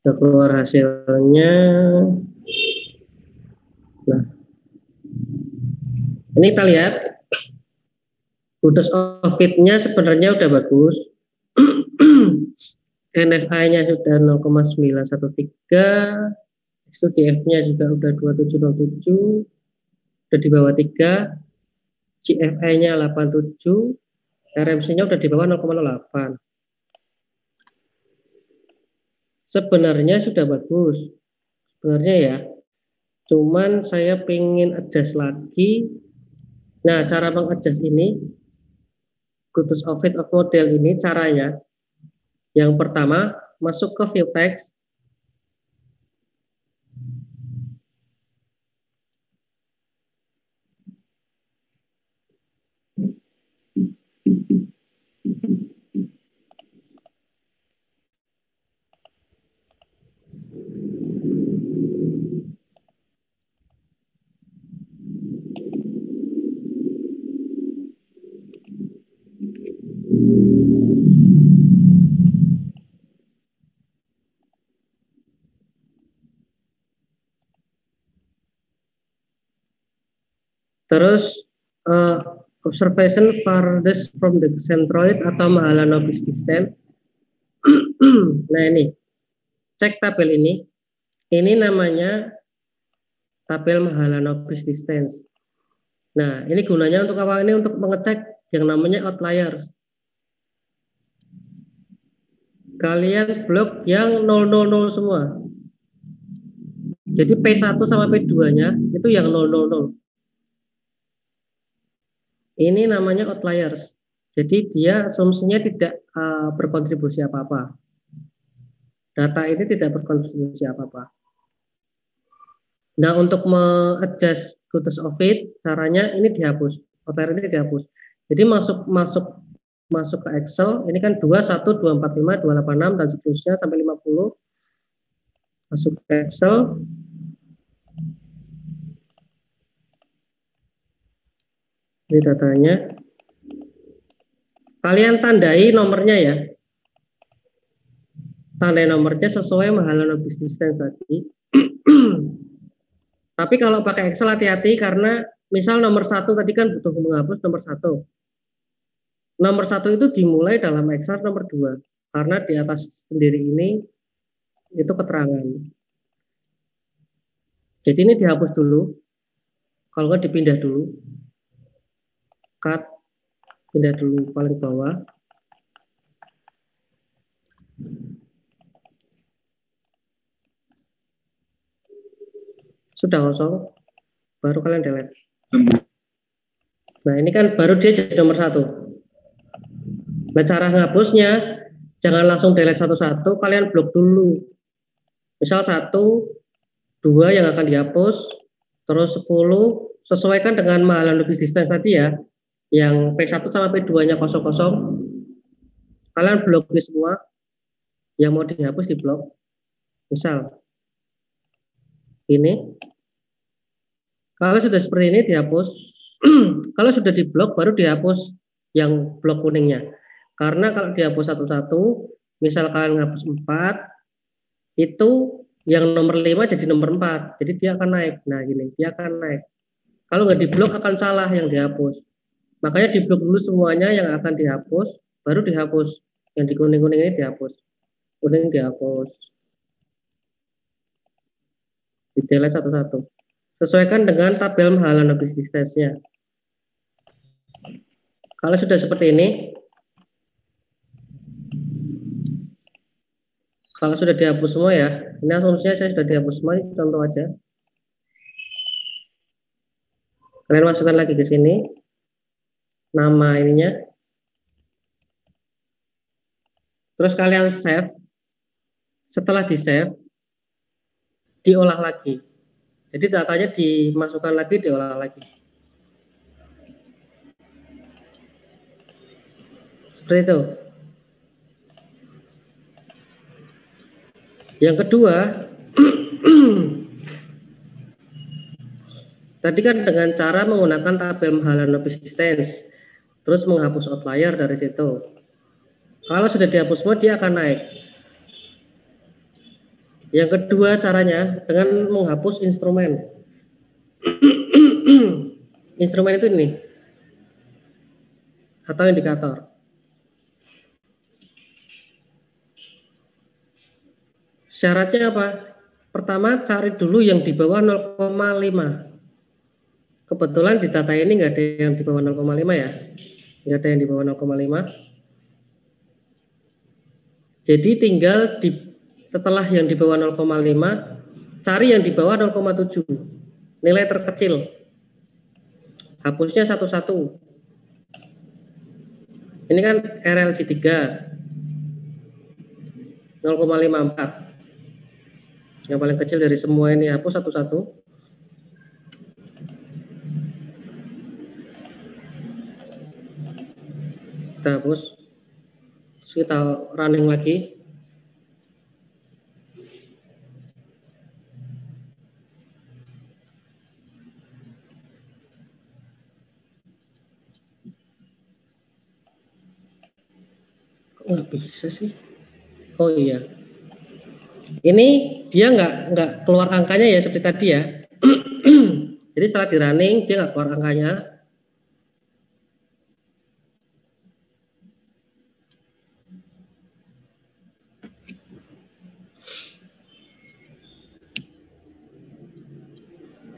Sudah keluar hasilnya. Nah, ini kita lihat Kudus of nya sebenarnya udah bagus. NFI-nya sudah 0,913, SUDF-nya juga udah 2707, udah di bawah 3, GFI-nya 87, RMC-nya udah di bawah 0,08. Sebenarnya sudah bagus, sebenarnya ya. Cuman saya pengen adjust lagi. Nah, cara mengadjust ini, Kutus of It of Model ini caranya, yang pertama, masuk ke view text, Terus uh, observation farthest from the centroid atau Mahalanobis distance. nah ini, cek tabel ini. Ini namanya tabel Mahalanobis distance. Nah, ini gunanya untuk apa? Ini untuk mengecek yang namanya outliers. Kalian blok yang 000 semua. Jadi P1 sama P2-nya itu yang 000. Ini namanya outliers. Jadi dia asumsinya tidak uh, berkontribusi apa-apa. Data ini tidak berkontribusi apa-apa. Nah, untuk mengadjust status of it, caranya ini dihapus. Outlier ini dihapus. Jadi masuk masuk masuk ke Excel, ini kan 2, 1, 2, 4, 5, 2, 8, 6, dan seterusnya sampai 50. Masuk ke Excel, Ini datanya. Kalian tandai nomornya ya. Tandai nomornya sesuai mahalan business distance tadi. Tapi kalau pakai Excel hati-hati karena misal nomor satu tadi kan butuh menghapus nomor satu. Nomor satu itu dimulai dalam Excel nomor dua karena di atas sendiri ini itu keterangan. Jadi ini dihapus dulu. Kalau nggak dipindah dulu cut pindah dulu paling bawah. Sudah kosong baru kalian delete. Nah ini kan baru dia jadi nomor satu. Nah cara menghapusnya jangan langsung delete satu-satu kalian blok dulu. Misal satu dua yang akan dihapus terus 10 sesuaikan dengan mahalan lebih distance tadi ya yang P1 sama P2-nya kosong-kosong, kalian blok semua, yang mau dihapus di blok. Misal, ini, kalau sudah seperti ini dihapus, kalau sudah di blok baru dihapus yang blok kuningnya. Karena kalau dihapus satu-satu, misal kalian hapus 4, itu yang nomor 5 jadi nomor 4. Jadi dia akan naik. Nah, gini, dia akan naik. Kalau nggak di blok akan salah yang dihapus. Makanya di blok dulu semuanya yang akan dihapus, baru dihapus. Yang di kuning-kuning ini dihapus. Kuning dihapus. Di delete satu-satu. Sesuaikan dengan tabel mahalan habis distance-nya. Kalau sudah seperti ini, kalau sudah dihapus semua ya, ini asumsinya saya sudah dihapus semua, contoh aja. Kalian masukkan lagi ke sini, nama ininya. Terus kalian save. Setelah di save, diolah lagi. Jadi datanya dimasukkan lagi, diolah lagi. Seperti itu. Yang kedua, tadi kan dengan cara menggunakan tabel Mahalanobis distance terus menghapus outlier dari situ. Kalau sudah dihapus semua dia akan naik. Yang kedua caranya dengan menghapus instrumen. instrumen itu ini atau indikator. Syaratnya apa? Pertama cari dulu yang di bawah 0,5. Kebetulan di data ini nggak ada yang di bawah 0,5 ya. Nggak ada yang di bawah 0,5. Jadi tinggal di setelah yang di bawah 0,5 cari yang di bawah 0,7 nilai terkecil. Hapusnya satu-satu. Ini kan RLC 3 0,54 yang paling kecil dari semua ini hapus satu-satu kita hapus Terus kita running lagi. Nggak bisa sih? Oh iya. Ini dia nggak nggak keluar angkanya ya seperti tadi ya. Jadi setelah di running dia nggak keluar angkanya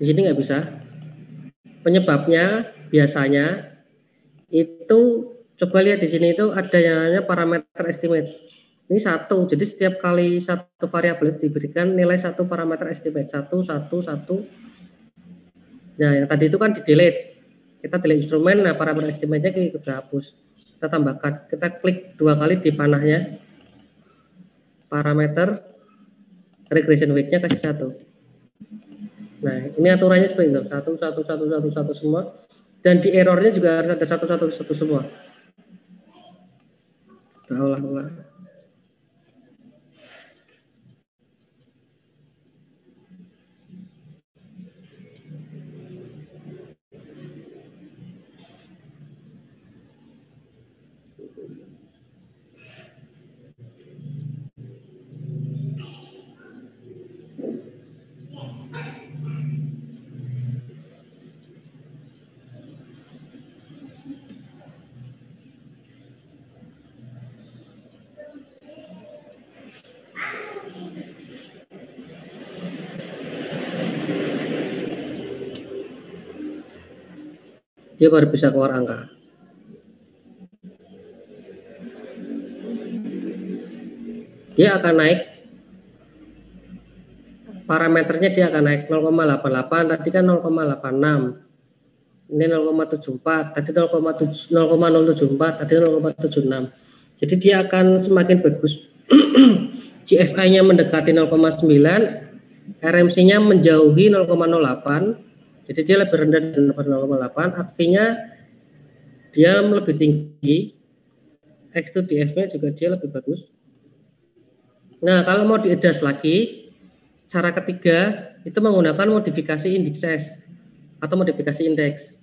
di sini nggak bisa penyebabnya biasanya itu Coba lihat di sini itu ada yang namanya parameter estimate. Ini satu, jadi setiap kali satu variabel diberikan nilai satu parameter estimate satu satu satu. Nah yang tadi itu kan di delete. Kita delete instrumen, nah parameter estimate-nya kita hapus. Kita tambahkan, kita klik dua kali di panahnya. Parameter regression weight-nya kasih satu. Nah ini aturannya seperti itu, satu satu satu satu satu semua. Dan di errornya juga harus ada satu satu satu semua dia baru bisa keluar angka. Dia akan naik. Parameternya dia akan naik 0,88 tadi kan 0,86 ini 0,74 tadi 0,074 tadi 0,76 jadi dia akan semakin bagus. GFI nya mendekati 0,9 RMC nya menjauhi 0,08 jadi dia lebih rendah dari 0,8, aksinya dia lebih tinggi, X2 DF-nya juga dia lebih bagus. Nah, kalau mau di lagi, cara ketiga itu menggunakan modifikasi indeks atau modifikasi indeks.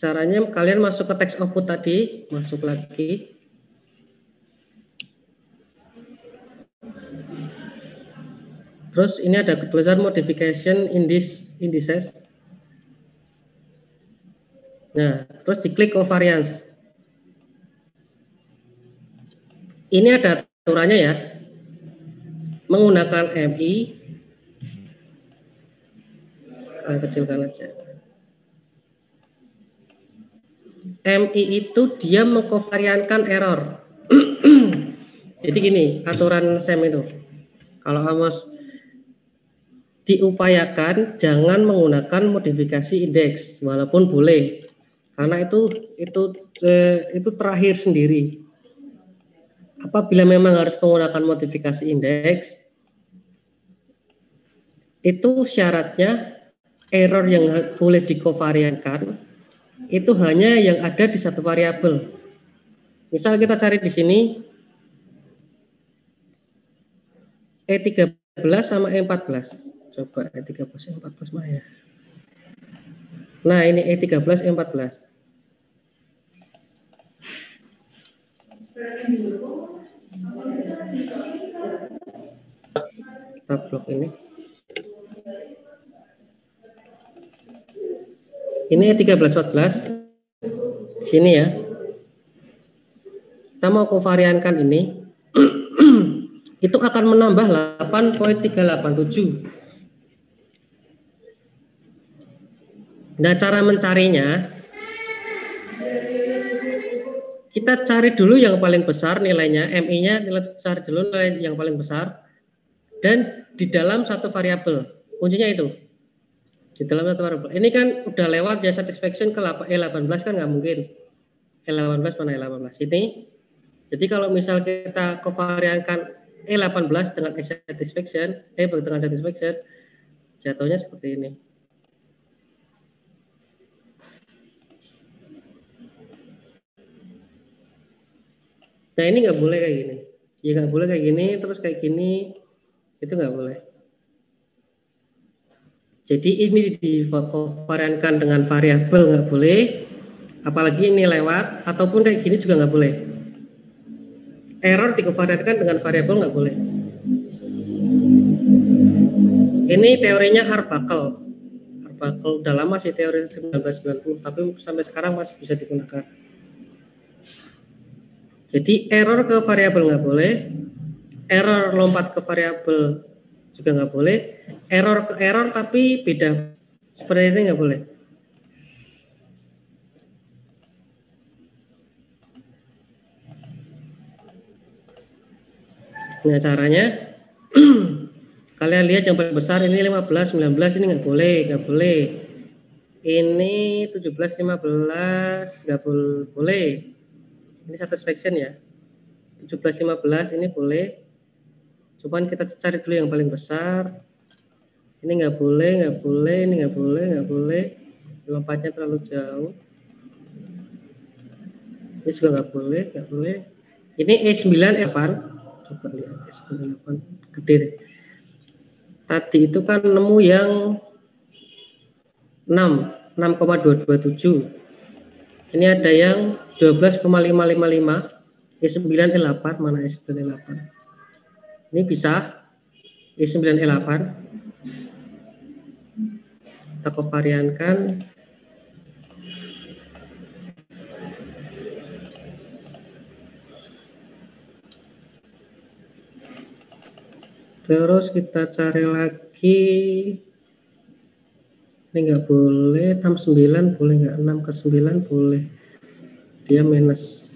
Caranya kalian masuk ke teks output tadi, masuk lagi, Terus ini ada tulisan modification indices. indices. Nah, terus diklik covariance. Ini ada aturannya ya. Menggunakan MI. Kalian kecilkan aja. MI itu dia mengkovariankan error. Jadi gini, aturan SEM itu. Kalau Amos diupayakan jangan menggunakan modifikasi indeks walaupun boleh. Karena itu itu eh, itu terakhir sendiri. Apabila memang harus menggunakan modifikasi indeks itu syaratnya error yang boleh dikovariankan itu hanya yang ada di satu variabel. Misal kita cari di sini E13 sama E14 Coba E13 E14 mana ya? Nah, ini E13 E14. kita blok ini. Ini 1314 sini ya. Kita mau kovariankan ini. Itu akan menambah 8.387 Nah, cara mencarinya kita cari dulu yang paling besar nilainya, MI-nya nilai besar dulu nilai yang paling besar dan di dalam satu variabel. Kuncinya itu. Di dalam satu variabel. Ini kan udah lewat ya satisfaction ke E18 kan nggak mungkin. E18 mana E18? Ini. Jadi kalau misal kita kovariankan E18 dengan E satisfaction, E dengan satisfaction, jatuhnya seperti ini. Nah ini nggak boleh kayak gini. Ya nggak boleh kayak gini, terus kayak gini, itu nggak boleh. Jadi ini dikovariankan dengan variabel nggak boleh, apalagi ini lewat, ataupun kayak gini juga nggak boleh. Error dikovariankan dengan variabel nggak boleh. Ini teorinya Arbuckle. Arbuckle udah lama sih teori 1990, tapi sampai sekarang masih bisa digunakan. Jadi error ke variabel nggak boleh, error lompat ke variabel juga nggak boleh, error ke error tapi beda seperti ini nggak boleh. Nah caranya kalian lihat yang paling besar ini 15, 19 ini nggak boleh, nggak boleh. Ini 17, 15 nggak boleh ini satisfaction ya. 17 15 ini boleh. Cuman kita cari dulu yang paling besar. Ini nggak boleh nggak boleh ini nggak boleh nggak boleh. Lompatnya terlalu jauh. Ini juga nggak boleh nggak boleh. Ini E9 E8 coba lihat E9 E8 gede deh. tadi itu kan nemu yang 6 6,227 ini ada yang 12,555 E9 E8 mana E9 E8? Ini bisa E9 E8 kita kovariankan terus kita cari lagi. Ini nggak boleh 69 boleh nggak? 6 ke 9 boleh dia minus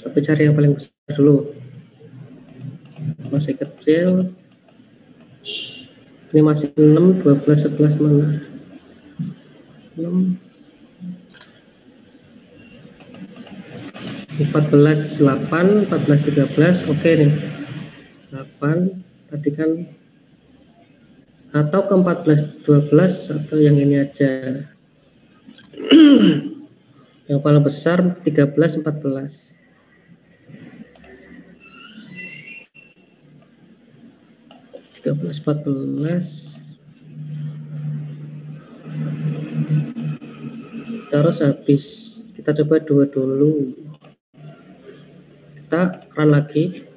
tapi cari yang paling besar dulu. Masih kecil. Ini masih 6 12 11 mana? 6 14 8 14 13 oke nih 8 tadi kan atau ke 14 12 atau yang ini aja yang paling besar 13 14 13 14 terus habis kita coba dua dulu. Kita run lagi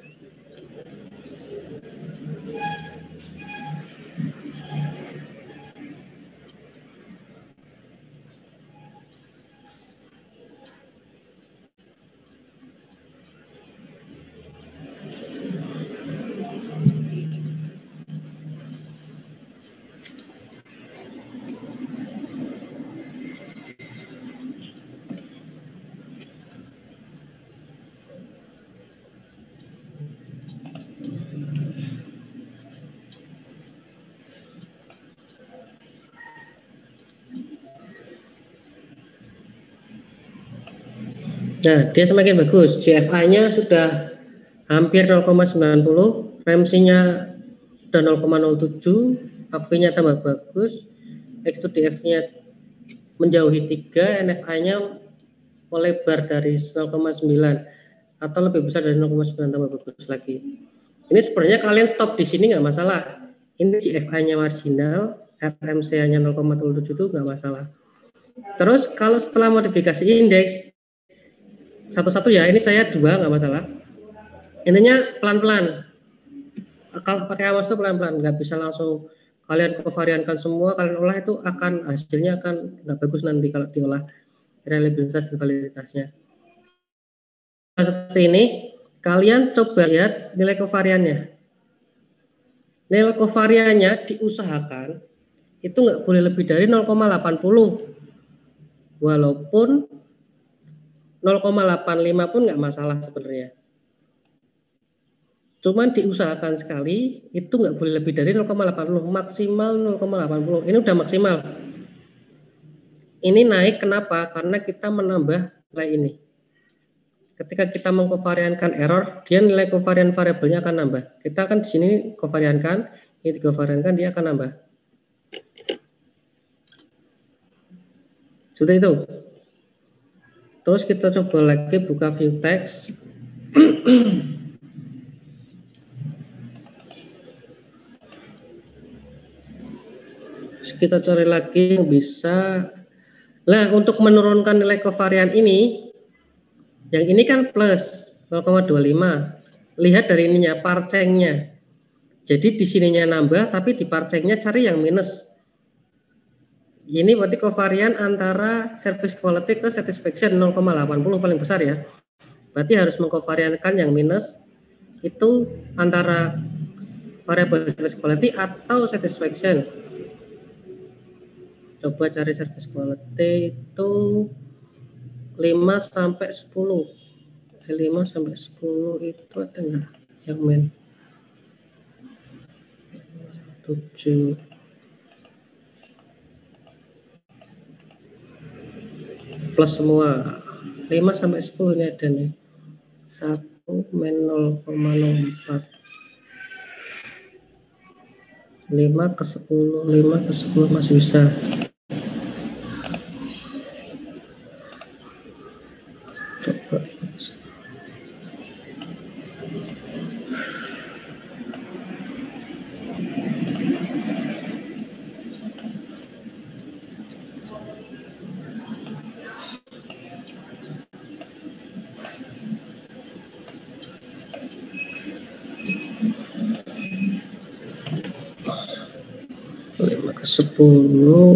Nah, dia semakin bagus. GFI-nya sudah hampir 0,90, RMC-nya sudah 0,07, AV-nya tambah bagus, X to DF-nya menjauhi 3, NFI-nya melebar dari 0,9 atau lebih besar dari 0,9 tambah bagus lagi. Ini sebenarnya kalian stop di sini nggak masalah. Ini GFI-nya marginal, RMCA-nya 0,07 itu nggak masalah. Terus kalau setelah modifikasi indeks, satu-satu ya ini saya dua nggak masalah. Intinya pelan-pelan. Kalau pakai awas itu pelan-pelan nggak bisa langsung kalian kovariankan semua kalian olah itu akan hasilnya akan nggak bagus nanti kalau diolah reliabilitas dan validitasnya. Seperti ini kalian coba lihat nilai kovariannya nilai kovariannya diusahakan itu nggak boleh lebih dari 0,80 walaupun 0,85 pun nggak masalah sebenarnya Cuman diusahakan sekali itu nggak boleh lebih dari 0,80 maksimal 0,80 ini udah maksimal. Ini naik kenapa? Karena kita menambah nilai ini. Ketika kita mengkovariankan error, dia nilai kovarian variabelnya akan nambah. Kita akan di sini kovariankan, ini dikovariankan dia akan nambah. Sudah itu. Terus kita coba lagi buka view text. kita cari lagi bisa. Nah, untuk menurunkan nilai kovarian ini, yang ini kan plus 0,25. Lihat dari ininya, parcengnya. Jadi di sininya nambah, tapi di parcengnya cari yang minus. Ini berarti kovarian antara service quality ke satisfaction 0,80 paling besar ya. Berarti harus mengkovariankan yang minus itu antara variable service quality atau satisfaction. Coba cari service quality itu 5 sampai 10 5 sampai 10 itu ada yang main. 7 plus semua. 5 sampai 10 ini ada nih. 1 main 0,04 5 ke 10 5 ke 10 masih bisa Oh.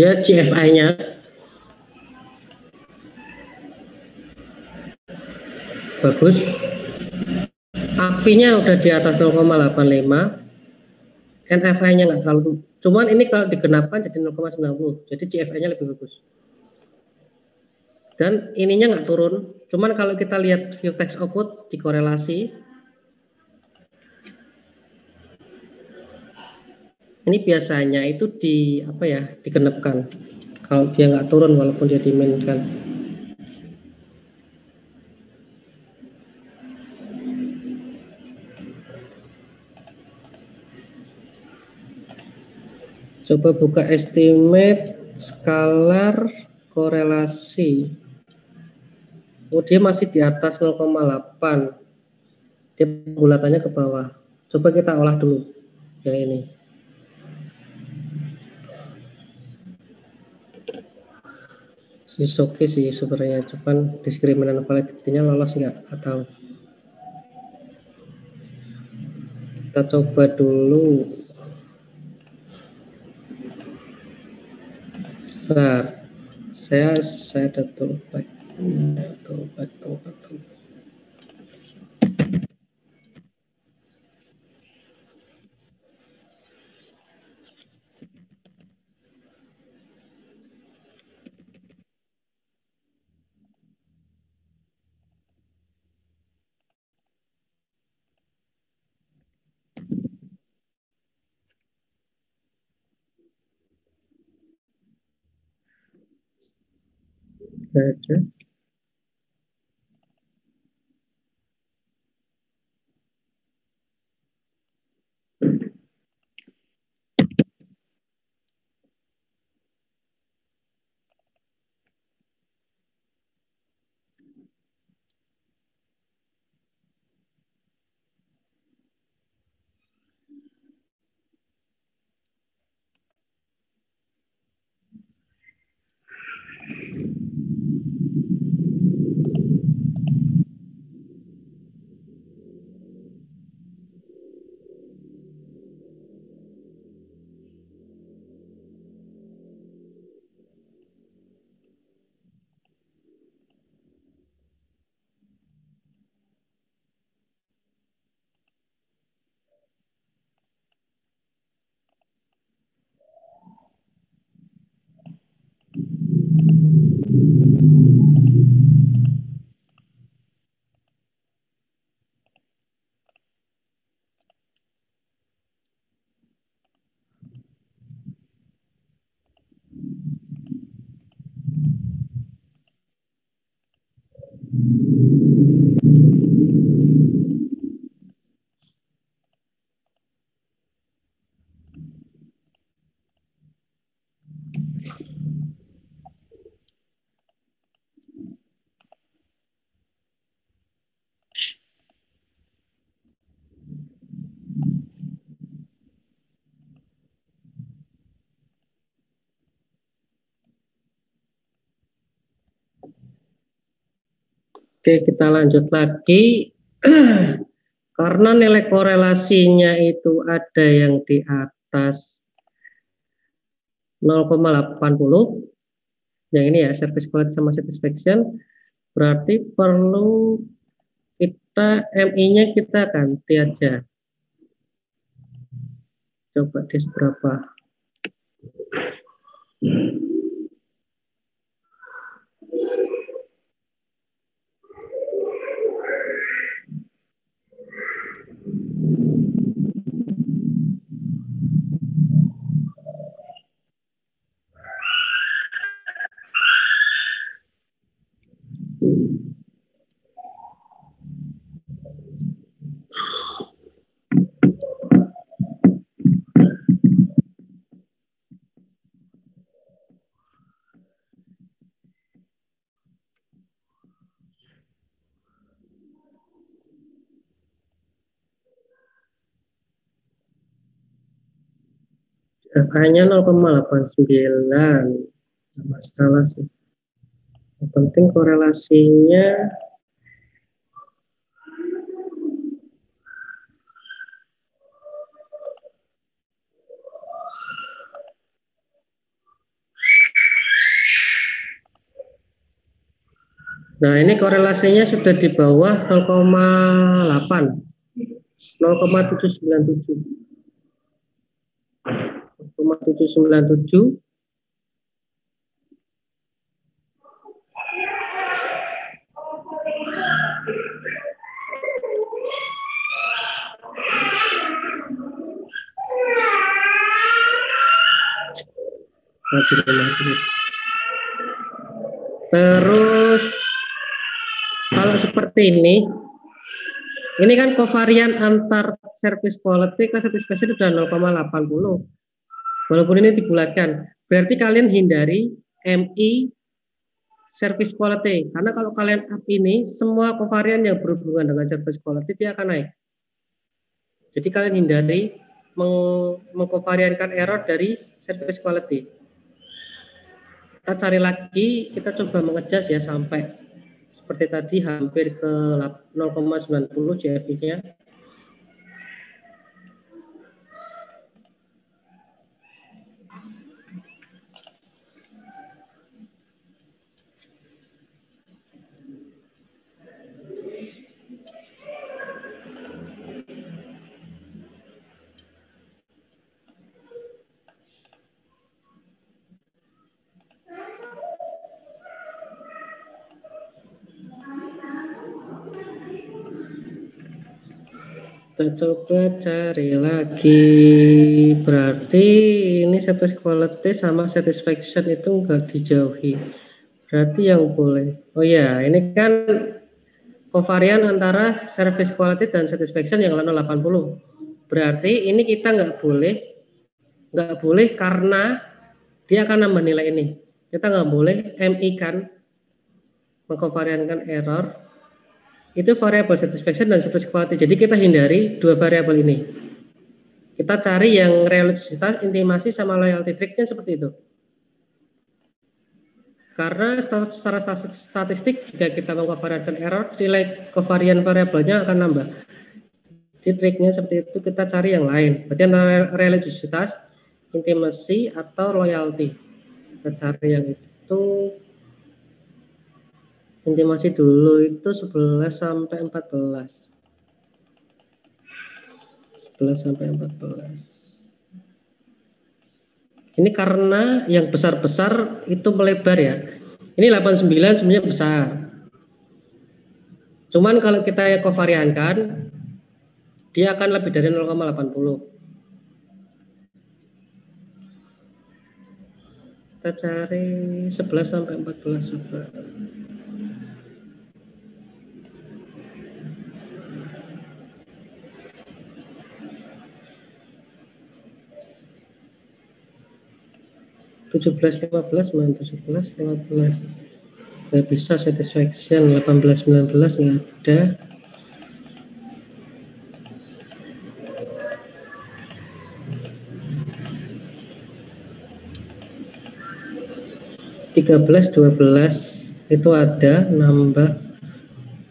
Dia CFI-nya bagus. AFI-nya udah di atas 0,85 NFI-nya nggak terlalu cuman ini kalau digenapkan jadi 0,90 jadi CFI-nya lebih bagus. Dan ininya nggak turun. Cuman kalau kita lihat view text output dikorelasi ini biasanya itu di apa ya digenapkan. Kalau dia nggak turun walaupun dia dimainkan coba buka estimate skalar korelasi. Oh dia masih di atas 0,8 dia bulatannya ke bawah. Coba kita olah dulu yang ini oke okay sih sebenarnya cuman diskriminan validity-nya lolos nggak? Atau kita coba dulu. Nah saya saya ada toolback toolback toolback ada. Oke, kita lanjut lagi. Karena nilai korelasinya itu ada yang di atas 0,80, yang ini ya, service quality sama satisfaction, berarti perlu kita MI-nya kita ganti aja. Coba di berapa? Angkanya 0,89 masalah sih yang penting korelasinya Nah, ini korelasinya sudah di bawah 0,8. 0,797. 0,797 Terus kalau seperti ini, ini kan kovarian antar service quality ke satisfaction sudah 0,80. Walaupun ini dibulatkan, berarti kalian hindari MI service quality. Karena kalau kalian up ini, semua kovarian yang berhubungan dengan service quality dia akan naik. Jadi kalian hindari meng mengkovariankan error dari service quality. Kita cari lagi, kita coba mengejas ya sampai seperti tadi hampir ke 0,90 JFI-nya. Coba cari lagi berarti ini service quality sama satisfaction itu enggak dijauhi Berarti yang boleh. Oh ya, ini kan kovarian antara service quality dan satisfaction yang lalu 80. Berarti ini kita nggak boleh, nggak boleh karena dia akan nambah nilai ini. Kita nggak boleh MI kan mengkovariankan error itu variabel satisfaction dan service quality. Jadi kita hindari dua variabel ini. Kita cari yang religiositas, intimasi, sama loyalty tricknya seperti itu. Karena secara statistik jika kita mengkovariankan error, nilai kovarian variabelnya akan nambah. Jadi triknya seperti itu kita cari yang lain. Berarti antara religiositas, intimasi atau loyalty. Kita cari yang itu. Intimasi dulu itu 11 sampai 14. 11 sampai 14. Ini karena yang besar-besar itu melebar ya. Ini 89 sebenarnya besar. Cuman kalau kita kovariankan, dia akan lebih dari 0,80. Kita cari 11 sampai 14 juga. 17 15 main 17 15 nggak bisa satisfaction 18 19 nggak ada. tiga belas dua belas itu ada nambah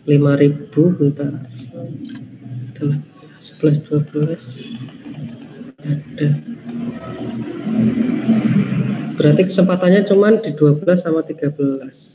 5000 bentar sebelas dua belas ada. Berarti kesempatannya cuma di 12 sama 13.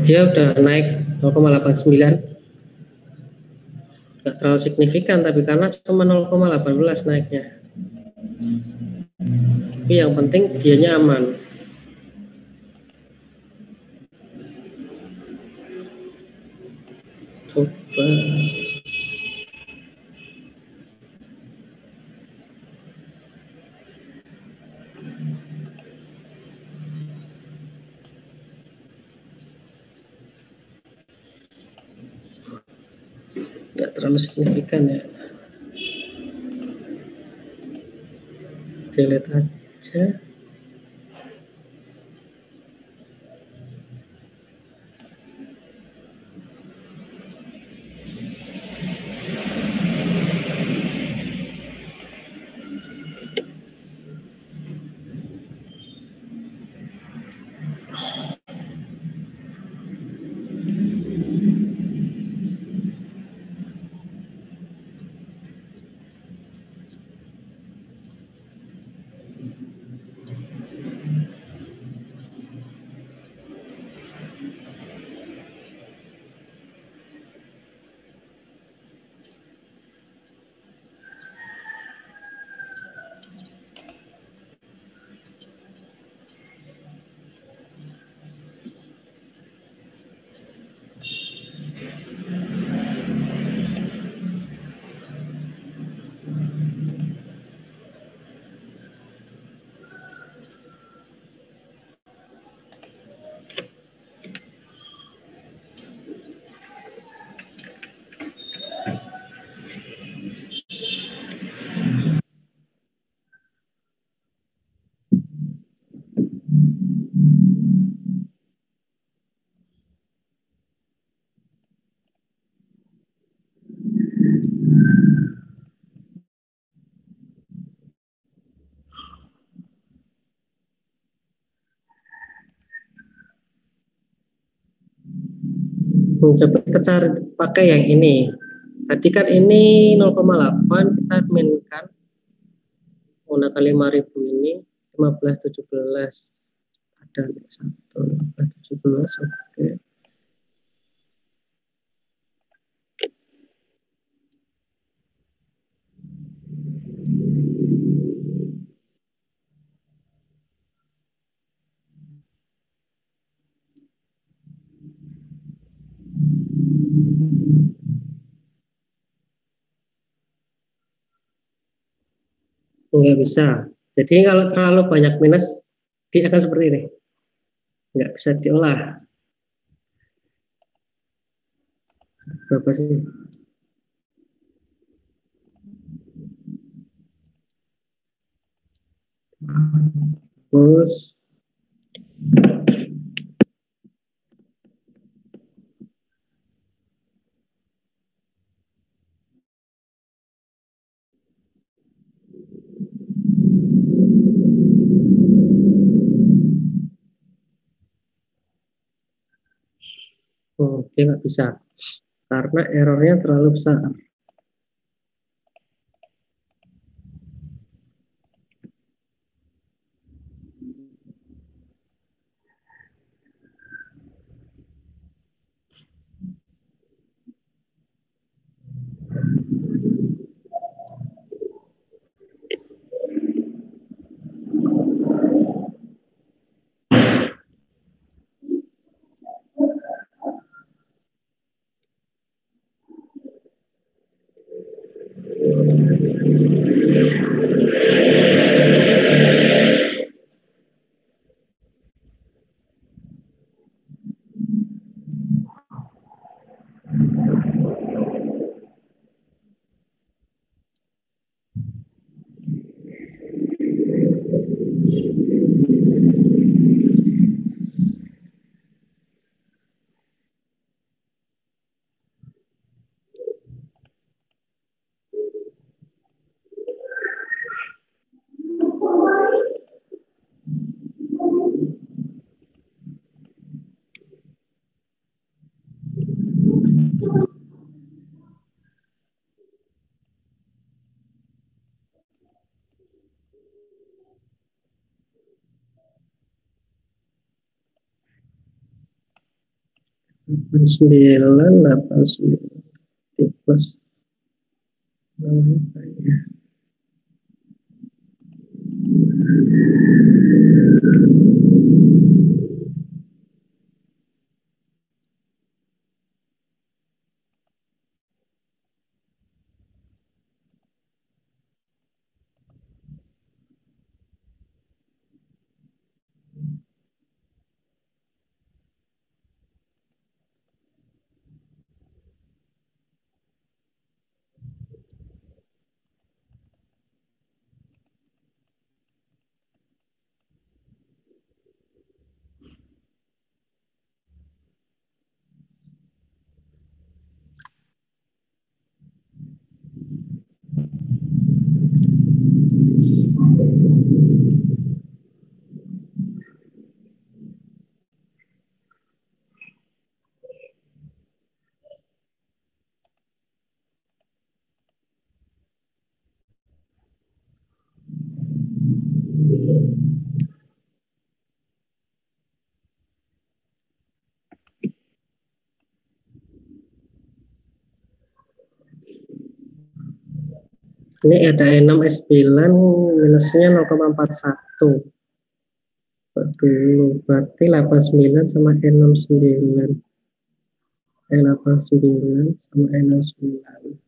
Dia udah naik 0,89 nggak terlalu signifikan tapi karena cuma 0,18 naiknya. Tapi yang penting dianya aman coba terlalu coba kita cari pakai yang ini. Berarti kan ini 0,8 kita mainkan menggunakan 5000 ini 15 17 ada 1 15 17 oke. Okay. Enggak bisa. Jadi kalau terlalu banyak minus, dia akan seperti ini. Enggak bisa diolah. Berapa sih? Terus Oh, dia nggak bisa karena errornya terlalu besar. delapan sembilan delapan sembilan plus namanya ya Ini ada E6, S9, minusnya 0,41. Dulu, berarti 89 sama E69. E89 eh, sama E69.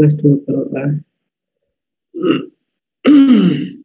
Plus 12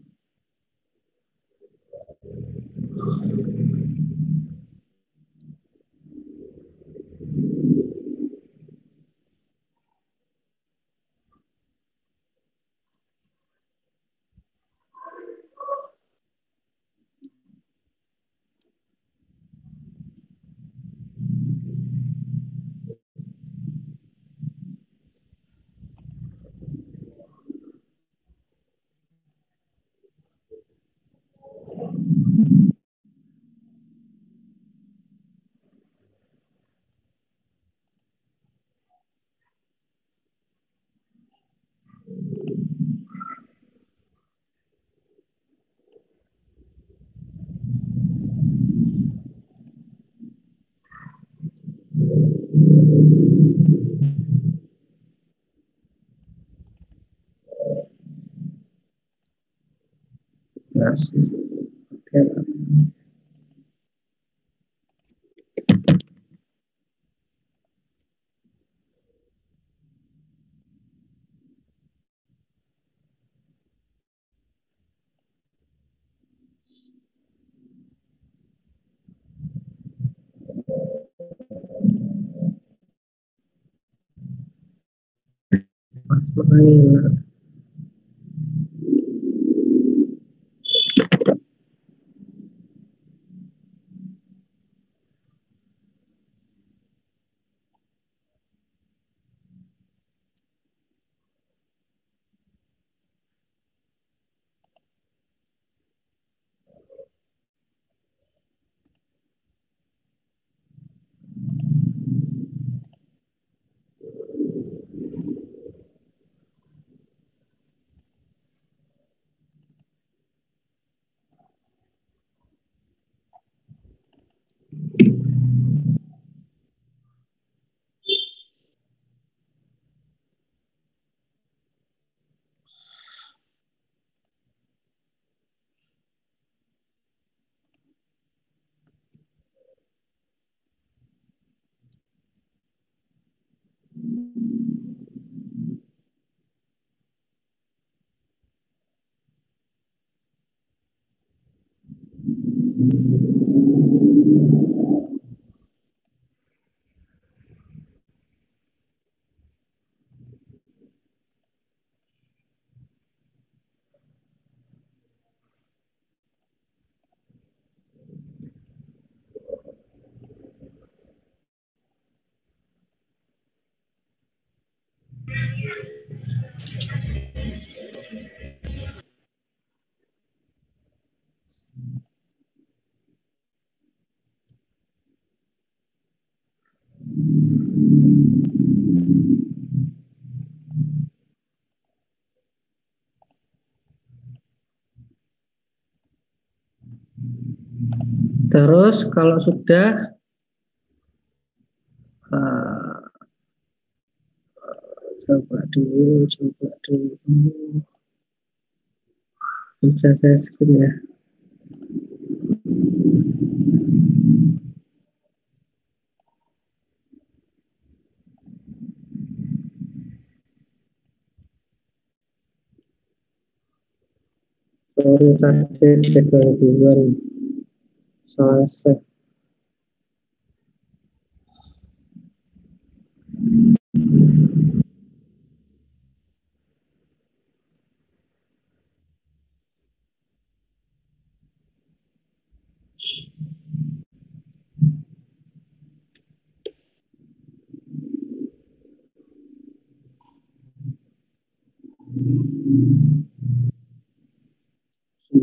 Yes. Okay. Makanya Terus kalau sudah uh, coba dulu, coba dulu. Bisa saya skip ya. Tadi ada gangguan salah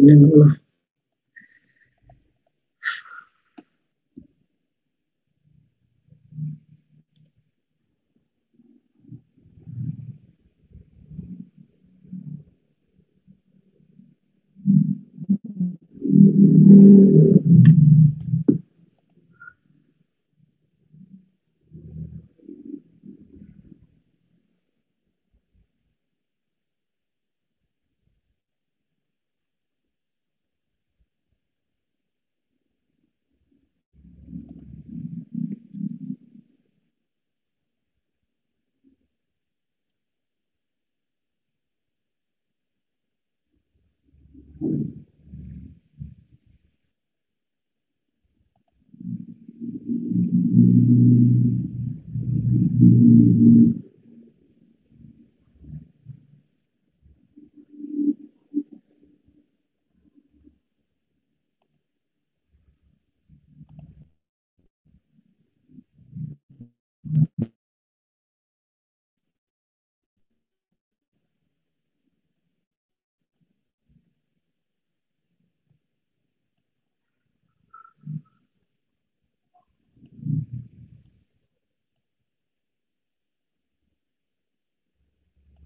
你弄了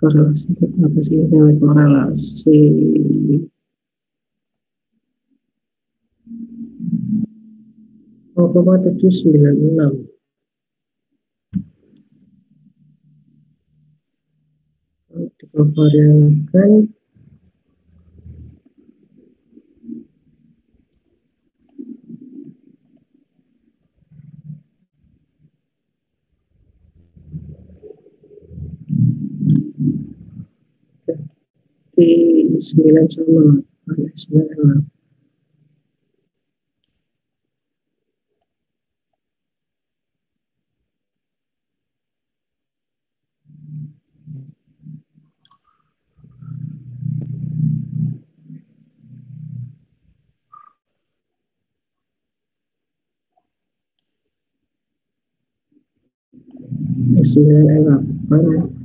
Korelasi apa sih nilai korelasi oh koma tujuh sembilan enam di sembilan sama sembilan enam sembilan delapan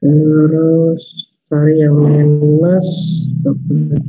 terus cari yang minus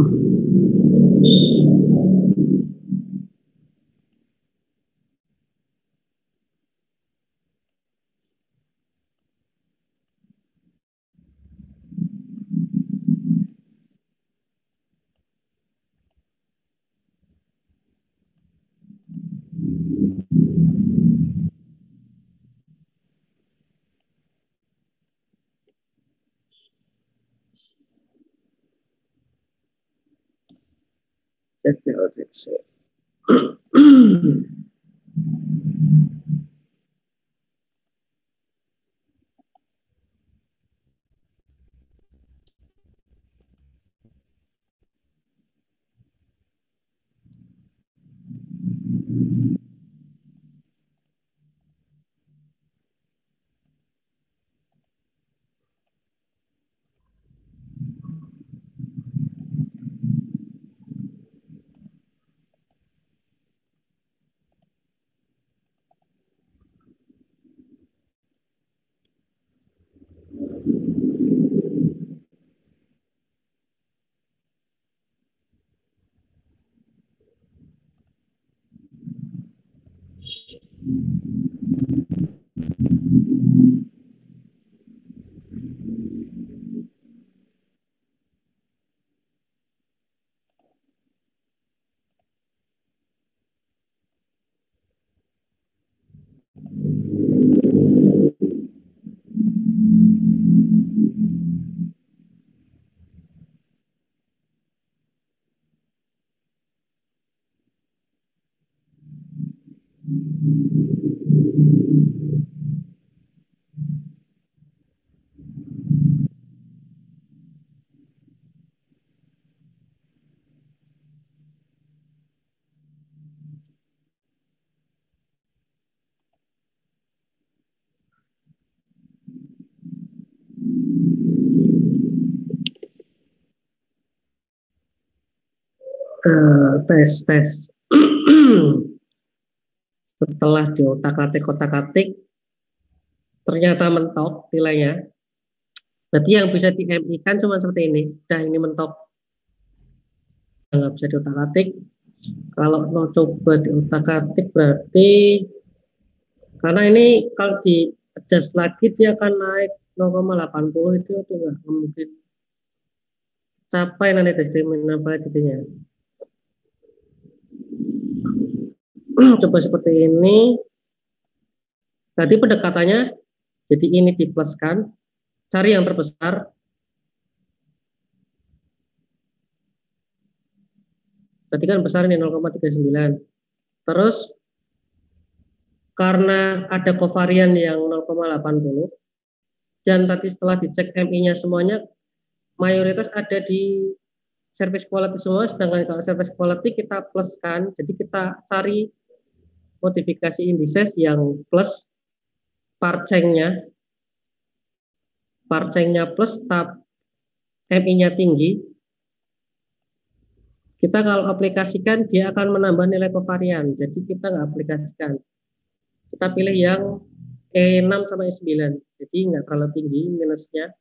aja Technology. uh, tes tes setelah di otak atik otak atik ternyata mentok nilainya. Berarti yang bisa di MI kan cuma seperti ini. Dah ini mentok. Nggak bisa di otak atik kalau mau coba di otak atik berarti karena ini kalau di adjust lagi dia akan naik 0,80 itu itu nggak? Mungkin capai nanti diskriminability-nya. Coba seperti ini. Berarti pendekatannya jadi ini dipluskan, cari yang terbesar. Berarti kan besar ini 0,39. Terus karena ada kovarian yang 0,80 dan tadi setelah dicek MI-nya semuanya mayoritas ada di service quality semua sedangkan kalau service quality kita pluskan jadi kita cari modifikasi indices yang plus parcengnya parcengnya plus tab MI-nya tinggi kita kalau aplikasikan dia akan menambah nilai kovarian jadi kita nggak aplikasikan. Kita pilih yang E6 sampai E9 jadi nggak terlalu tinggi minusnya.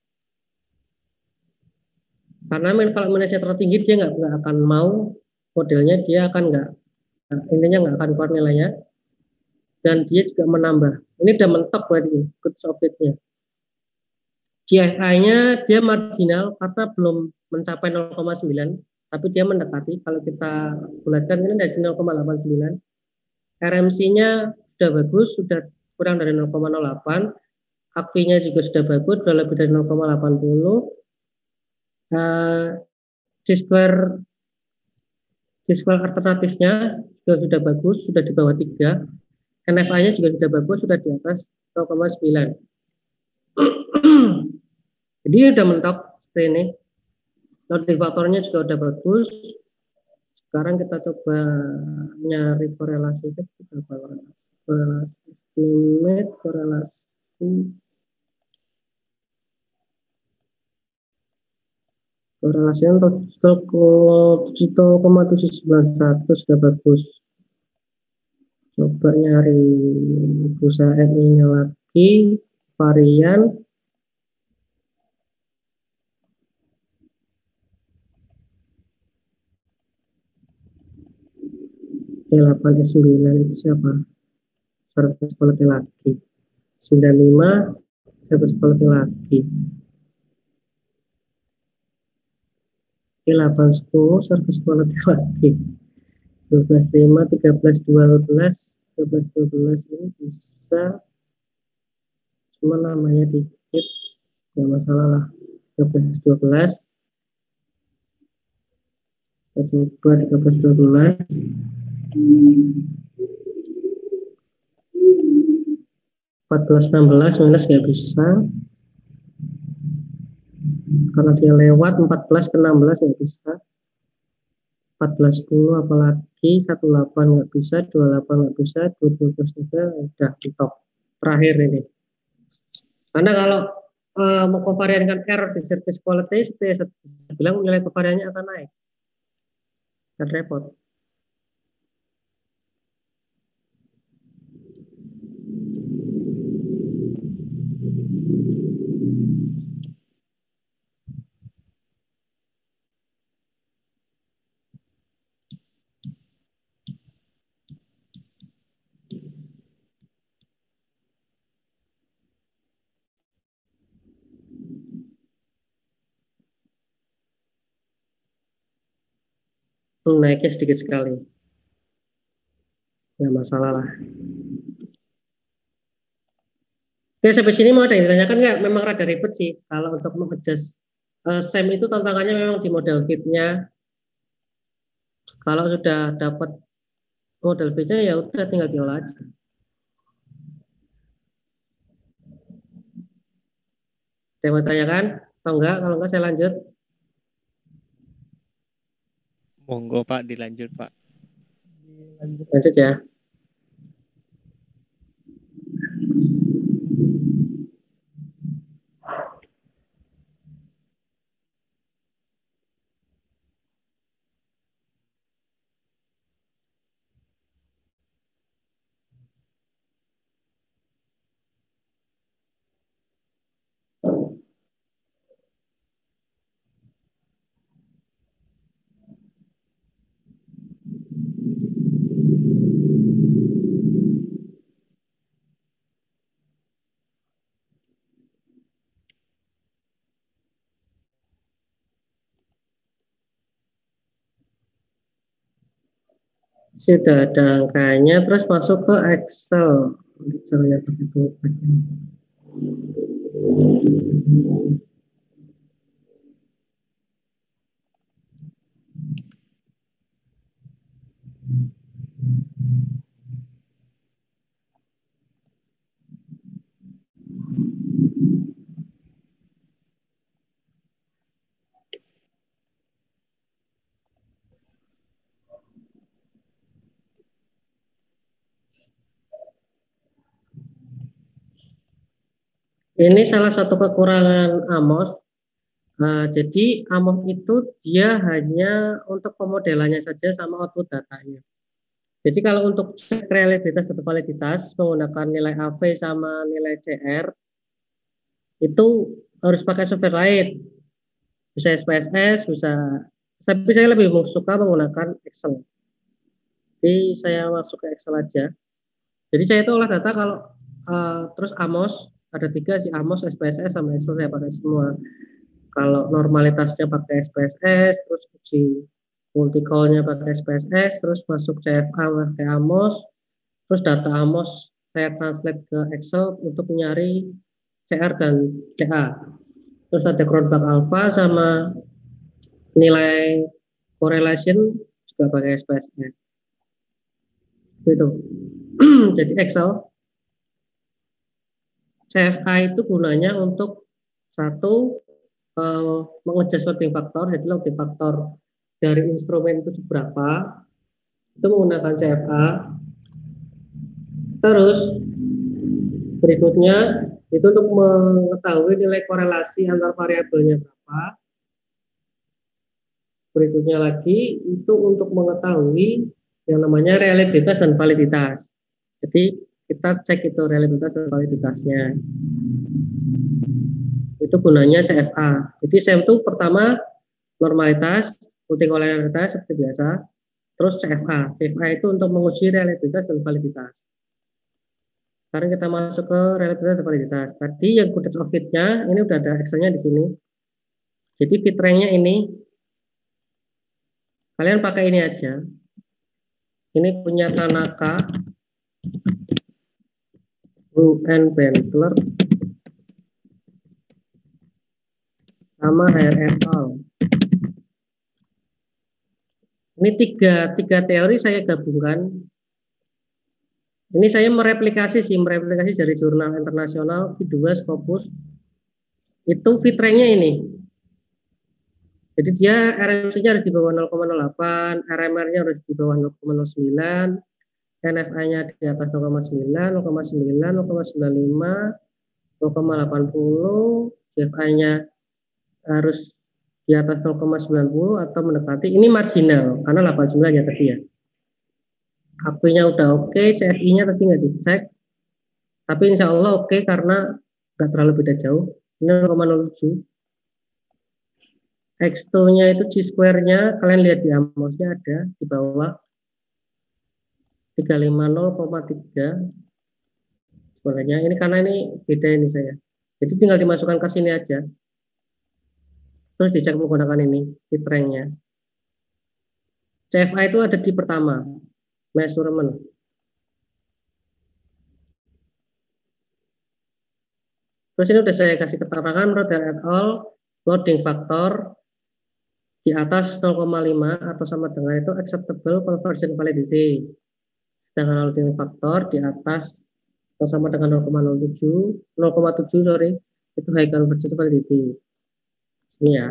Karena kalau minusnya terlalu tinggi dia nggak, nggak akan mau modelnya dia akan nggak intinya nggak akan keluar nilainya dan dia juga menambah. Ini udah mentok berarti good software-nya GFI-nya dia marginal karena belum mencapai 0,9 tapi dia mendekati. Kalau kita bulatkan ini dari 0,89 RMC-nya sudah bagus sudah kurang dari 0,08 AKV-nya juga sudah bagus sudah lebih dari 0,80 uh, C-square alternatifnya juga sudah bagus sudah di bawah 3 NFA-nya juga sudah bagus sudah di atas 0,9 jadi udah mentok seperti ini notifatornya juga udah bagus. Sekarang kita coba nyari korelasi itu kita korelasi korelasi estimate korelasi. Korelasinya untuk 7,791 sudah bagus coba nyari busa MI nya lagi varian. E8 S9 itu siapa? Service quality lagi 95 service quality lagi E8 10 service quality lagi 12 5 13 12 12 12 ini bisa cuma namanya dikit nggak masalah lah. 13 12 kita coba 13 12 14 16 minus nggak bisa. Karena dia lewat 14 ke 16 nggak bisa. 14 10 apalagi 18 nggak bisa 28 nggak bisa 22 juga udah top terakhir ini. Karena kalau uh, mau kovariankan error di service quality saya bilang nilai kovariannya akan naik. Dan repot naiknya sedikit sekali. Ya masalah lah. Oke, sampai sini mau ada yang ditanyakan nggak? Memang rada ribet sih kalau untuk mengadjust. Uh, SEM itu tantangannya memang di model fitnya. Kalau sudah dapat model fitnya ya udah tinggal diolah aja. Saya mau tanyakan? Atau enggak? Kalau enggak saya lanjut. Monggo Pak, dilanjut Pak. Lanjut ya. Sudah ada angkanya terus masuk ke Excel. Excelnya begitu Ini salah satu kekurangan Amos. Uh, jadi Amos itu dia hanya untuk pemodelannya saja sama output datanya. Jadi kalau untuk cek reliabilitas atau validitas menggunakan nilai AV sama nilai CR itu harus pakai software lain. Bisa SPSS, bisa tapi saya lebih suka menggunakan Excel. Jadi saya masuk ke Excel aja. Jadi saya itu olah data kalau uh, terus Amos ada tiga si Amos, SPSS sama Excel saya pakai semua. Kalau normalitasnya pakai SPSS, terus uji multi-call-nya pakai SPSS, terus masuk CFA pakai Amos, terus data Amos saya translate ke Excel untuk mencari CR dan CA. Terus ada Cronbach Alpha sama nilai correlation juga pakai SPSS. Gitu. Jadi Excel CFA itu gunanya untuk satu uh, mengejas loading faktor, jadi loading faktor dari instrumen itu seberapa, itu menggunakan CFA. Terus berikutnya itu untuk mengetahui nilai korelasi antar variabelnya berapa. Berikutnya lagi itu untuk mengetahui yang namanya reliabilitas dan validitas. Jadi kita cek itu reliabilitas dan validitasnya. Itu gunanya CFA jadi SEM itu pertama normalitas multikolonialitas seperti biasa. Terus CFA CFA itu untuk menguji reliabilitas dan validitas. Sekarang kita masuk ke reliabilitas dan validitas. Tadi yang footage of fit-nya ini udah ada Excel-nya di sini. Jadi fit rank-nya ini kalian pakai ini aja. Ini punya Tanaka UN Bentler sama HRL. Ini tiga, tiga teori saya gabungkan. Ini saya mereplikasi sih, mereplikasi dari jurnal internasional V2 Scopus. Itu fitrengnya ini. Jadi dia RMC-nya harus di bawah 0,08, RMR-nya harus di bawah 0,09, NFA-nya di atas 0,9, 0,9, 0,95, 0,80, CFA-nya harus di atas 0,90 atau mendekati. Ini marginal karena 89 ya tadi ya. HP-nya udah oke, okay, CFI-nya tadi nggak dicek. Tapi insya Allah oke okay karena nggak terlalu beda jauh. Ini 0,07. X2-nya itu G-square-nya, kalian lihat di Amos-nya ada di bawah 350,3 sebenarnya ini karena ini beda ini saya. Jadi tinggal dimasukkan ke sini aja. Terus dicek menggunakan ini fitrengnya CFA itu ada di pertama measurement. Terus ini udah saya kasih keterangan menurut et al loading factor di atas 0,5 atau sama dengan itu acceptable conversion validity sedangkan loading faktor di atas atau sama dengan 0,07 0,7 sorry itu high conversion validity. Ini ya.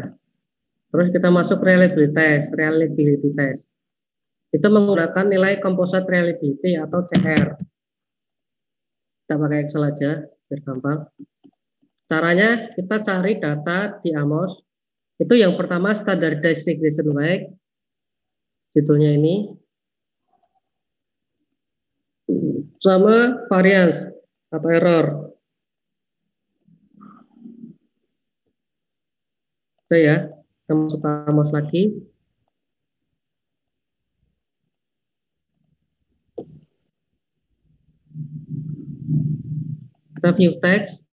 Terus kita masuk reliability test reliability test. Itu menggunakan nilai composite reliability atau CR kita pakai Excel aja biar gampang. Caranya kita cari data di Amos. Itu yang pertama standardized regression like judulnya ini sama varians atau error. Oke ya, kita masuk mouse lagi. Kita view text.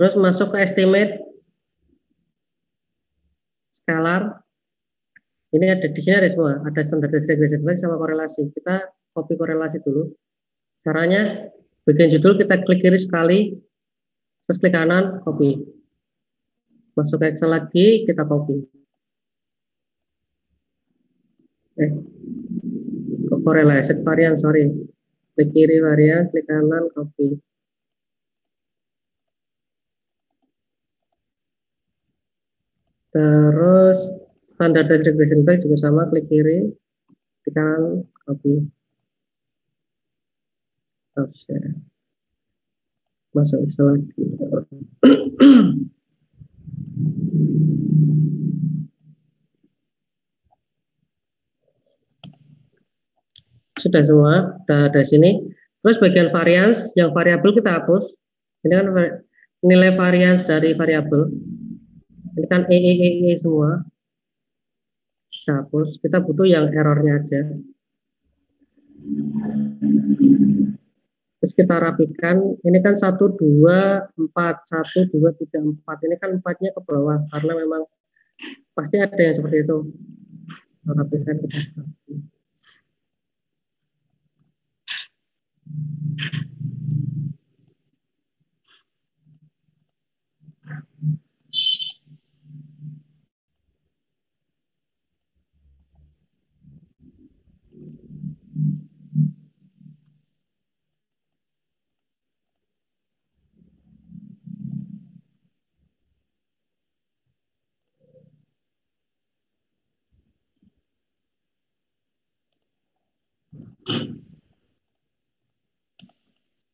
Terus masuk ke estimate scalar. Ini ada di sini ada semua, ada standar regression baik sama korelasi. Kita copy korelasi dulu. Caranya bagian judul kita klik kiri sekali, terus klik kanan, copy. Masuk ke Excel lagi, kita copy. Eh, korelasi varian, sorry. Klik kiri varian, klik kanan, copy. Terus standar regression baik juga sama, klik kiri, klik kanan, copy. Stop share. Masuk Excel lagi. Sudah semua, sudah ada sini. Terus bagian varians, yang variabel kita hapus. Ini kan nilai varians dari variabel. Kan e, e, e, e semua. Kita hapus. Kita butuh yang errornya aja. Terus kita rapikan, ini kan satu dua empat satu dua tiga empat Ini kan empatnya ke bawah, karena memang pasti ada yang seperti itu. Kita rapikan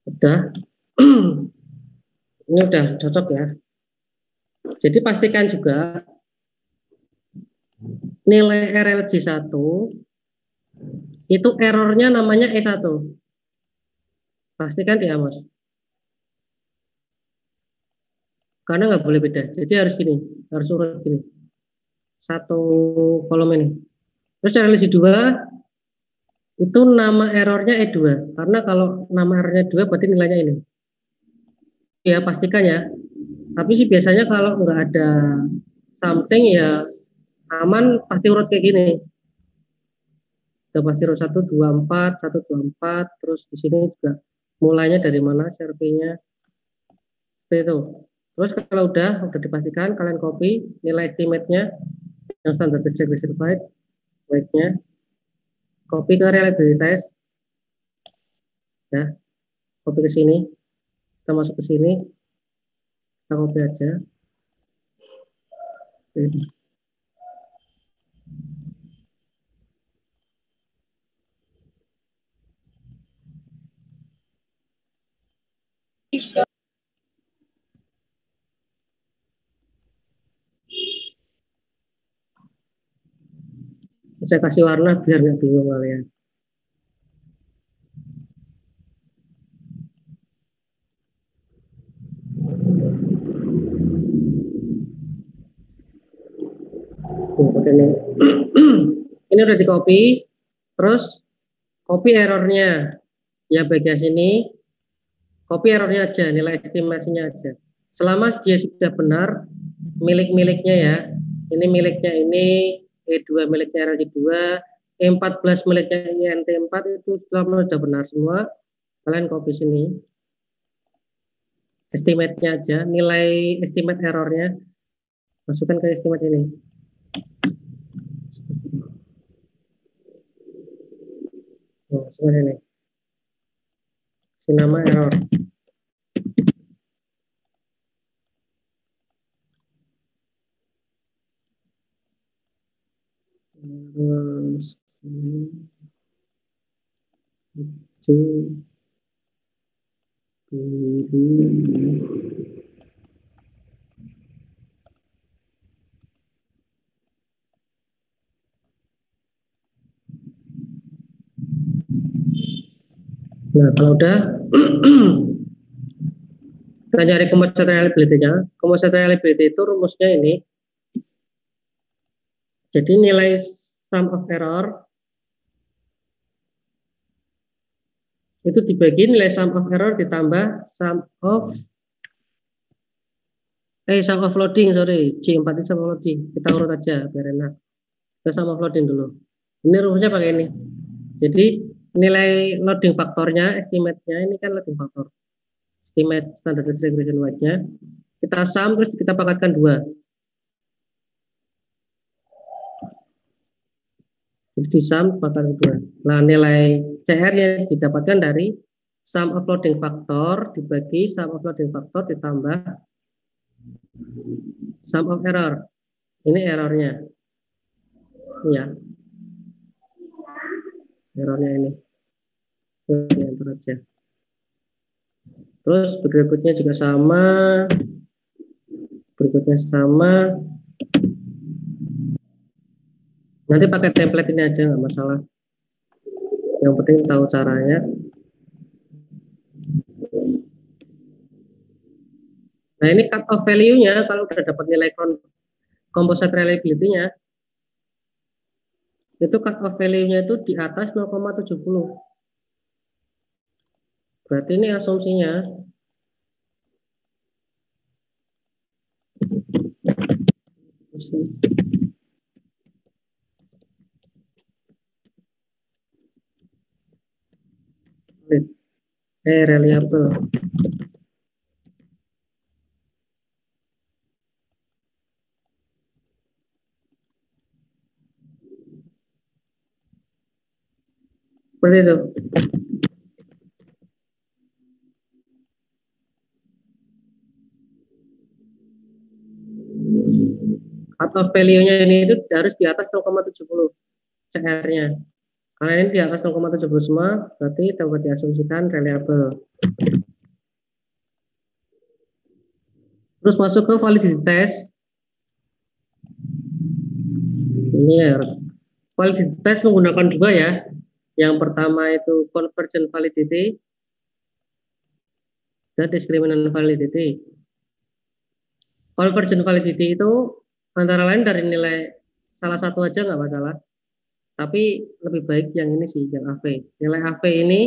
Udah. Ini udah cocok ya. Jadi pastikan juga nilai RLJ 1 itu errornya namanya E1. Pastikan di Amos. Karena nggak boleh beda. Jadi harus gini, harus urut gini. Satu kolom ini. Terus RLJ 2 itu nama errornya E2 karena kalau nama errornya 2 berarti nilainya ini. Ya pastikan ya. Tapi sih biasanya kalau nggak ada something ya aman pasti urut kayak gini. Udah pasti urut 1, 2, 4 1, 2, 4 terus di sini juga mulainya dari mana surveinya seperti itu. Terus kalau udah udah dipastikan kalian copy nilai estimate-nya yang standar distribution weight weight-nya copy ke reliability ya copy ke sini kita masuk ke sini kita copy aja Oke. Saya kasih warna biar nggak bingung kalian. Ini. ini udah di copy terus copy errornya. Ya bagian sini. Copy errornya aja nilai estimasinya aja. Selama dia sudah benar milik-miliknya ya. Ini miliknya ini E2 miliknya RLJ2, E14 miliknya INT4 itu selama sudah benar semua, kalian copy sini. Estimate-nya aja, nilai estimate errornya, masukkan ke estimate ini. Nah, seperti ini. Si nama error. Nah, kalau udah kita cari composite reliability-nya. Composite reliability itu rumusnya ini. Jadi nilai sum of error itu dibagi nilai sum of error ditambah sum of Eh, sum of loading, sorry. C4 itu sum of loading. Kita urut aja, biar enak. Kita sum of loading dulu. Ini rumusnya pakai ini. Jadi, nilai loading faktornya, estimate-nya, ini kan loading faktor. Estimate standard regression weight-nya. Kita sum, terus kita pakatkan dua. Jadi di sum pakatkan dua. Nah, nilai CR yang didapatkan dari sum of loading factor dibagi sum of loading factor ditambah sum of error. Ini errornya. Iya. Errornya ini. Terus berikutnya juga sama. Berikutnya sama. Nanti pakai template ini aja nggak masalah. Yang penting tahu caranya. Nah ini cut off value-nya kalau sudah dapat nilai composite reliability-nya itu cut off value-nya itu di atas 0,70. Berarti ini asumsinya eh reliable Seperti itu. Atau value-nya ini itu harus di atas 0,70 CR-nya. Karena ini di atas 0,70 semua, berarti dapat diasumsikan reliable. Terus masuk ke validity test. Ini ya. Validity test menggunakan dua ya. Yang pertama itu convergent validity dan discriminant validity. Convergent validity itu antara lain dari nilai salah satu aja nggak masalah. Tapi lebih baik yang ini sih, yang AV. Nilai AV ini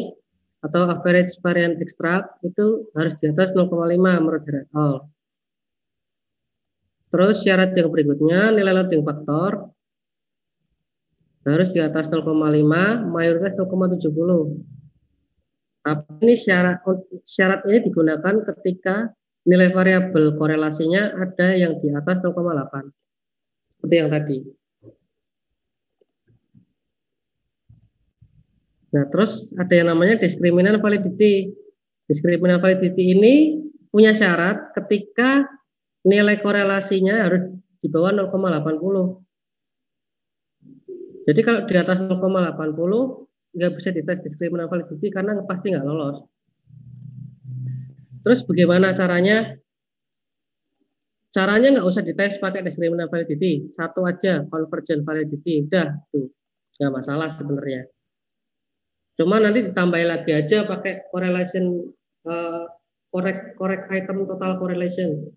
atau average variant extract itu harus di atas 0,5 menurut Jared Hall. Terus syarat yang berikutnya nilai loading factor harus di atas 0,5 mayoritas 0,70 tapi ini syarat syarat ini digunakan ketika nilai variabel korelasinya ada yang di atas 0,8 seperti yang tadi nah terus ada yang namanya discriminant validity discriminant validity ini punya syarat ketika nilai korelasinya harus di bawah 0,80 jadi kalau di atas 0,80 nggak bisa dites discriminant validity karena pasti nggak lolos. Terus bagaimana caranya? Caranya nggak usah dites pakai discriminant validity, satu aja convergent validity, udah tuh nggak masalah sebenarnya. Cuma nanti ditambah lagi aja pakai correlation uh, correct correct item total correlation.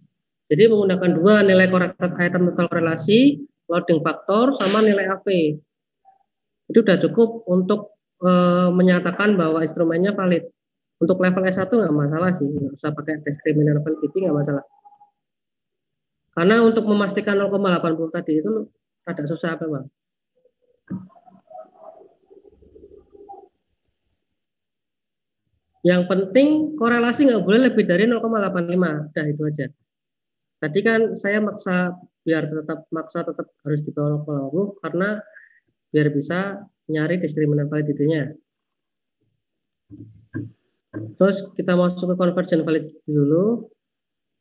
Jadi menggunakan dua nilai corrected item total korelasi, loading factor sama nilai AV itu sudah cukup untuk e, menyatakan bahwa instrumennya valid. Untuk level S1 nggak masalah sih, nggak usah pakai tes criminal validity nggak masalah. Karena untuk memastikan 0,80 tadi itu ada susah apa Yang penting korelasi nggak boleh lebih dari 0,85, udah itu aja. Tadi kan saya maksa biar tetap maksa tetap harus di bawah 0,80 karena biar bisa nyari discriminant validity-nya. Terus kita masuk ke convergent validity dulu.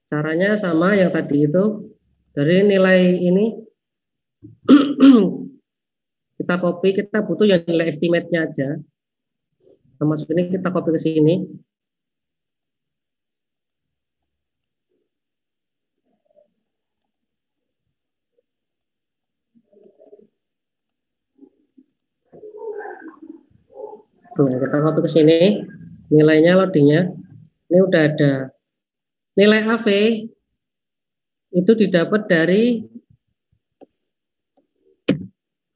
Caranya sama yang tadi itu. Dari nilai ini kita copy, kita butuh yang nilai estimate-nya aja. Termasuk ini kita copy ke sini. Nah, kita copy ke sini, nilainya loadingnya, ini udah ada. Nilai AV itu didapat dari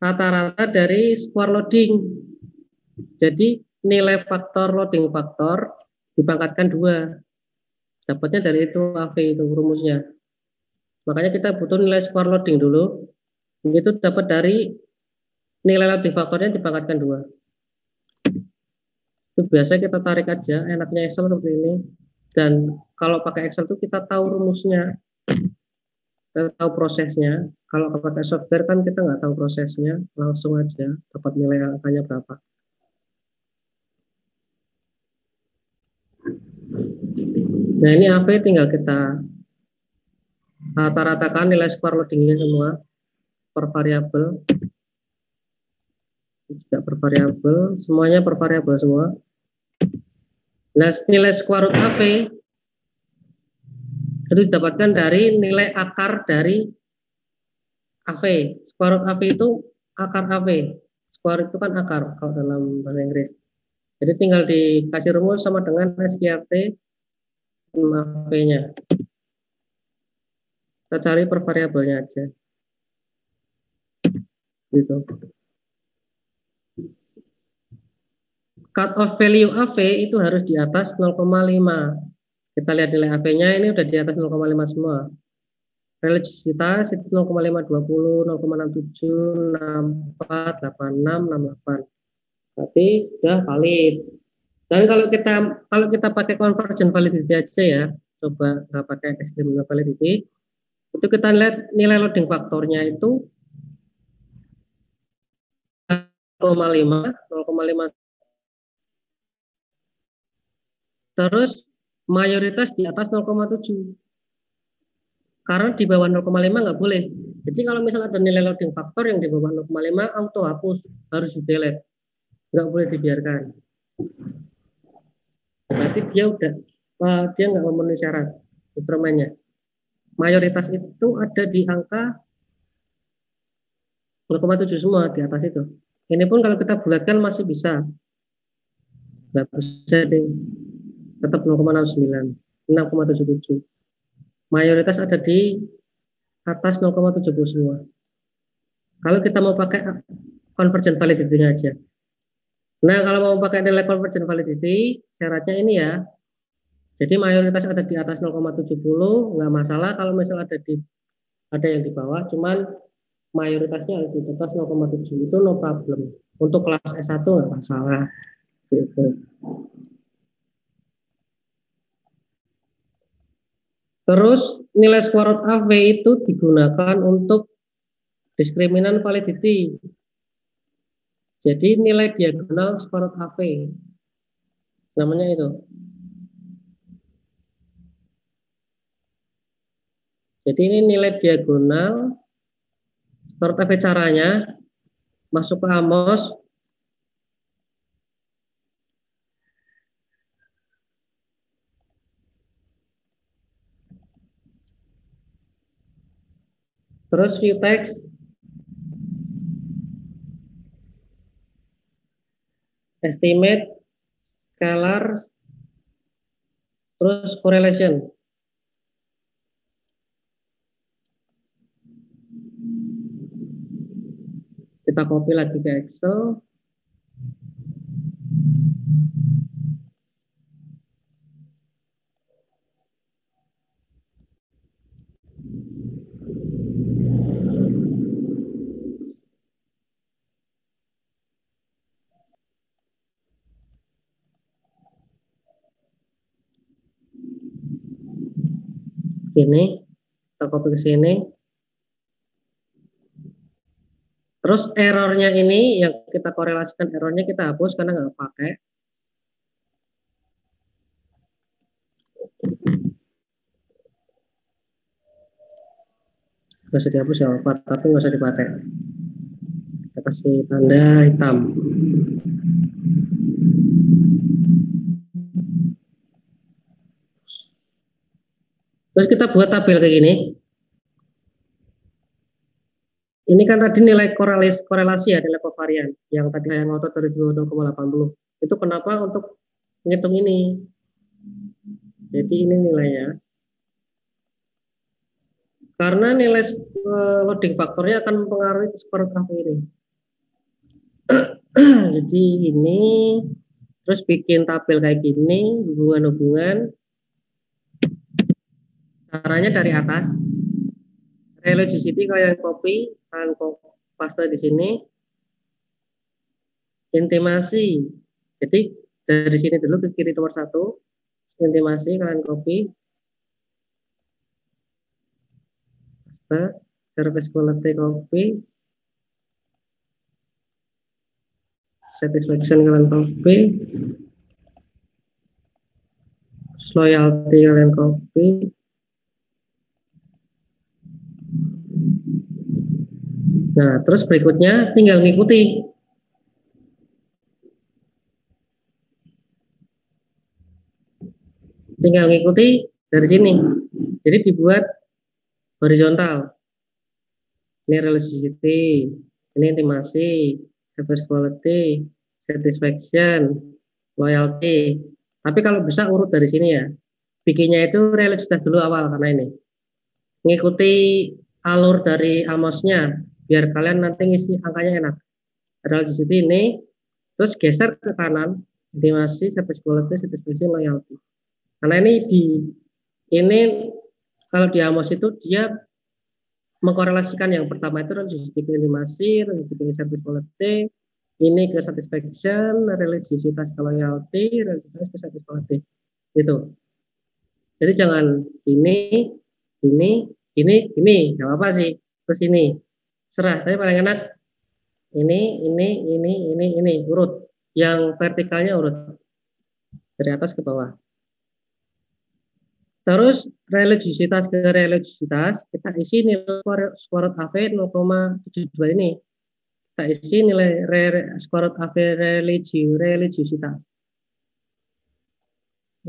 rata-rata dari square loading. Jadi nilai faktor loading faktor dipangkatkan dua. Dapatnya dari itu AV itu rumusnya. Makanya kita butuh nilai square loading dulu. Itu dapat dari nilai loading faktornya dipangkatkan dua. Itu biasa kita tarik aja, enaknya Excel seperti ini. Dan kalau pakai Excel itu kita tahu rumusnya, kita tahu prosesnya. Kalau pakai software kan kita nggak tahu prosesnya, langsung aja dapat nilai angkanya berapa. Nah ini AV tinggal kita rata-ratakan nilai square loadingnya semua per variabel. Juga per variabel. Semuanya per variabel semua. Nah nilai square root AV itu didapatkan dari nilai akar dari AV square root AV itu akar AV square itu kan akar kalau dalam bahasa Inggris. Jadi tinggal dikasih rumus sama dengan SQRT AV-nya kita cari per variabelnya aja. Gitu. Cut off value AV itu harus di atas 0,5 kita lihat nilai AV-nya ini udah di atas 0,5 semua. Religiositas itu 0,520 0,67 64 86 68 berarti sudah valid dan kalau kita kalau kita pakai conversion validity aja ya coba nggak pakai extreme validity itu kita lihat nilai loading faktornya itu 0,5 0,5 Terus mayoritas di atas 0,7. Karena di bawah 0,5 nggak boleh. Jadi kalau misalnya ada nilai loading faktor yang di bawah 0,5 auto hapus, harus di delete. Nggak boleh dibiarkan. Berarti dia udah uh, dia nggak memenuhi syarat instrumennya. Mayoritas itu ada di angka 0,7 semua di atas itu. Ini pun kalau kita bulatkan masih bisa. Nggak bisa deh. Tetap 0,69. 6,77. Mayoritas ada di atas 0,70 semua. Kalau kita mau pakai convergent validity aja. Nah, kalau mau pakai nilai convergent validity, syaratnya ini ya. Jadi mayoritas ada di atas 0,70, nggak masalah kalau misal ada di ada yang di bawah, cuman mayoritasnya ada di atas 0,7 itu no problem. Untuk kelas S1 nggak masalah. Gitu. Terus nilai square root AV itu digunakan untuk diskriminan validity. Jadi nilai diagonal root AV. Namanya itu. Jadi ini nilai diagonal root AV caranya masuk ke Amos Terus view text estimate scalar terus correlation. Kita copy lagi ke Excel sini, kita copy ke sini. Terus errornya ini yang kita korelasikan errornya kita hapus karena nggak pakai. Nggak usah dihapus ya Pak, tapi nggak usah dipakai. Kita kasih tanda hitam. Terus kita buat tabel kayak gini. Ini kan tadi nilai korelasi, korelasi ya, nilai kovarian. Yang tadi saya ngotot dari 0,80. Itu kenapa untuk menghitung ini. Jadi ini nilainya. Karena nilai loading faktornya akan mempengaruhi skor kafe ini. Jadi ini terus bikin tabel kayak gini, hubungan-hubungan Caranya dari atas. religiosity kalian copy kalian paste di sini. Intimasi. Jadi dari sini dulu ke kiri nomor satu. Intimasi kalian copy paste service quality copy satisfaction kalian copy loyalty kalian copy nah terus berikutnya tinggal ngikuti. Tinggal ngikuti dari sini. Jadi dibuat horizontal. Ini religiosity ini intimasi service quality satisfaction loyalty. Tapi kalau bisa urut dari sini ya. Bikinnya itu religiositas dulu awal karena ini. Ngikuti alur dari Amosnya biar kalian nanti ngisi angkanya enak. Religiosity ini terus geser ke kanan intimasi, service quality, satisfaction, loyalty. Karena ini di ini kalau di Amos itu dia mengkorelasikan yang pertama itu religiosity intimasi, religiosity service quality, ini ke satisfaction, religiositas ke loyalty, religiositas ke satisfaction. Gitu. Jadi jangan ini, ini, ini, ini, nggak apa-apa sih. Terus ini, serah. Tapi paling enak ini, ini, ini, ini, ini, urut. Yang vertikalnya urut dari atas ke bawah. Terus religiositas ke religiositas kita isi nilai square root AV 0,72 ini kita isi nilai re, square root of religi, religiositas.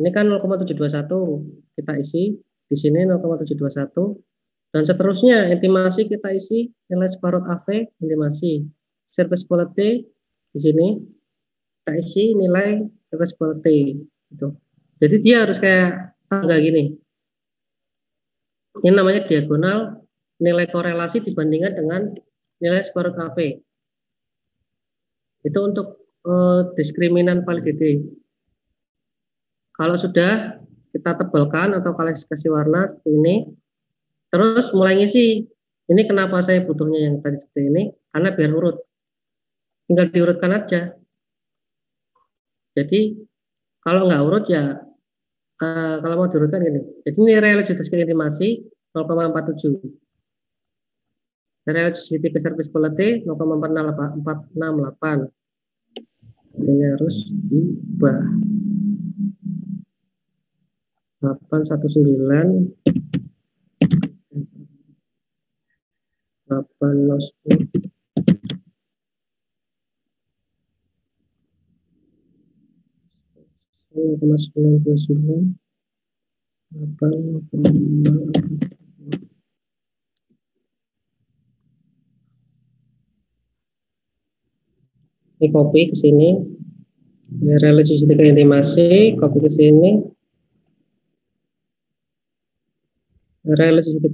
Ini kan 0,721 kita isi di sini 0,721 dan seterusnya intimasi kita isi nilai root AV intimasi service quality di sini kita isi nilai service quality itu. Jadi dia harus kayak tangga gini. Ini namanya diagonal nilai korelasi dibandingkan dengan nilai root AV. Itu untuk uh, diskriminan validity. Kalau sudah kita tebalkan atau kalian kasih warna seperti ini, terus mulai ngisi. Ini kenapa saya butuhnya yang tadi seperti ini? Karena biar urut. Tinggal diurutkan aja. Jadi kalau nggak urut ya uh, kalau mau diurutkan gini. Jadi ini religiositas intimasi 0,47. Religiosity ke service quality 0,468 ini harus diubah 819 8 0,929 8 ini copy ke sini. Ya, relasi ke intimasi copy ke sini.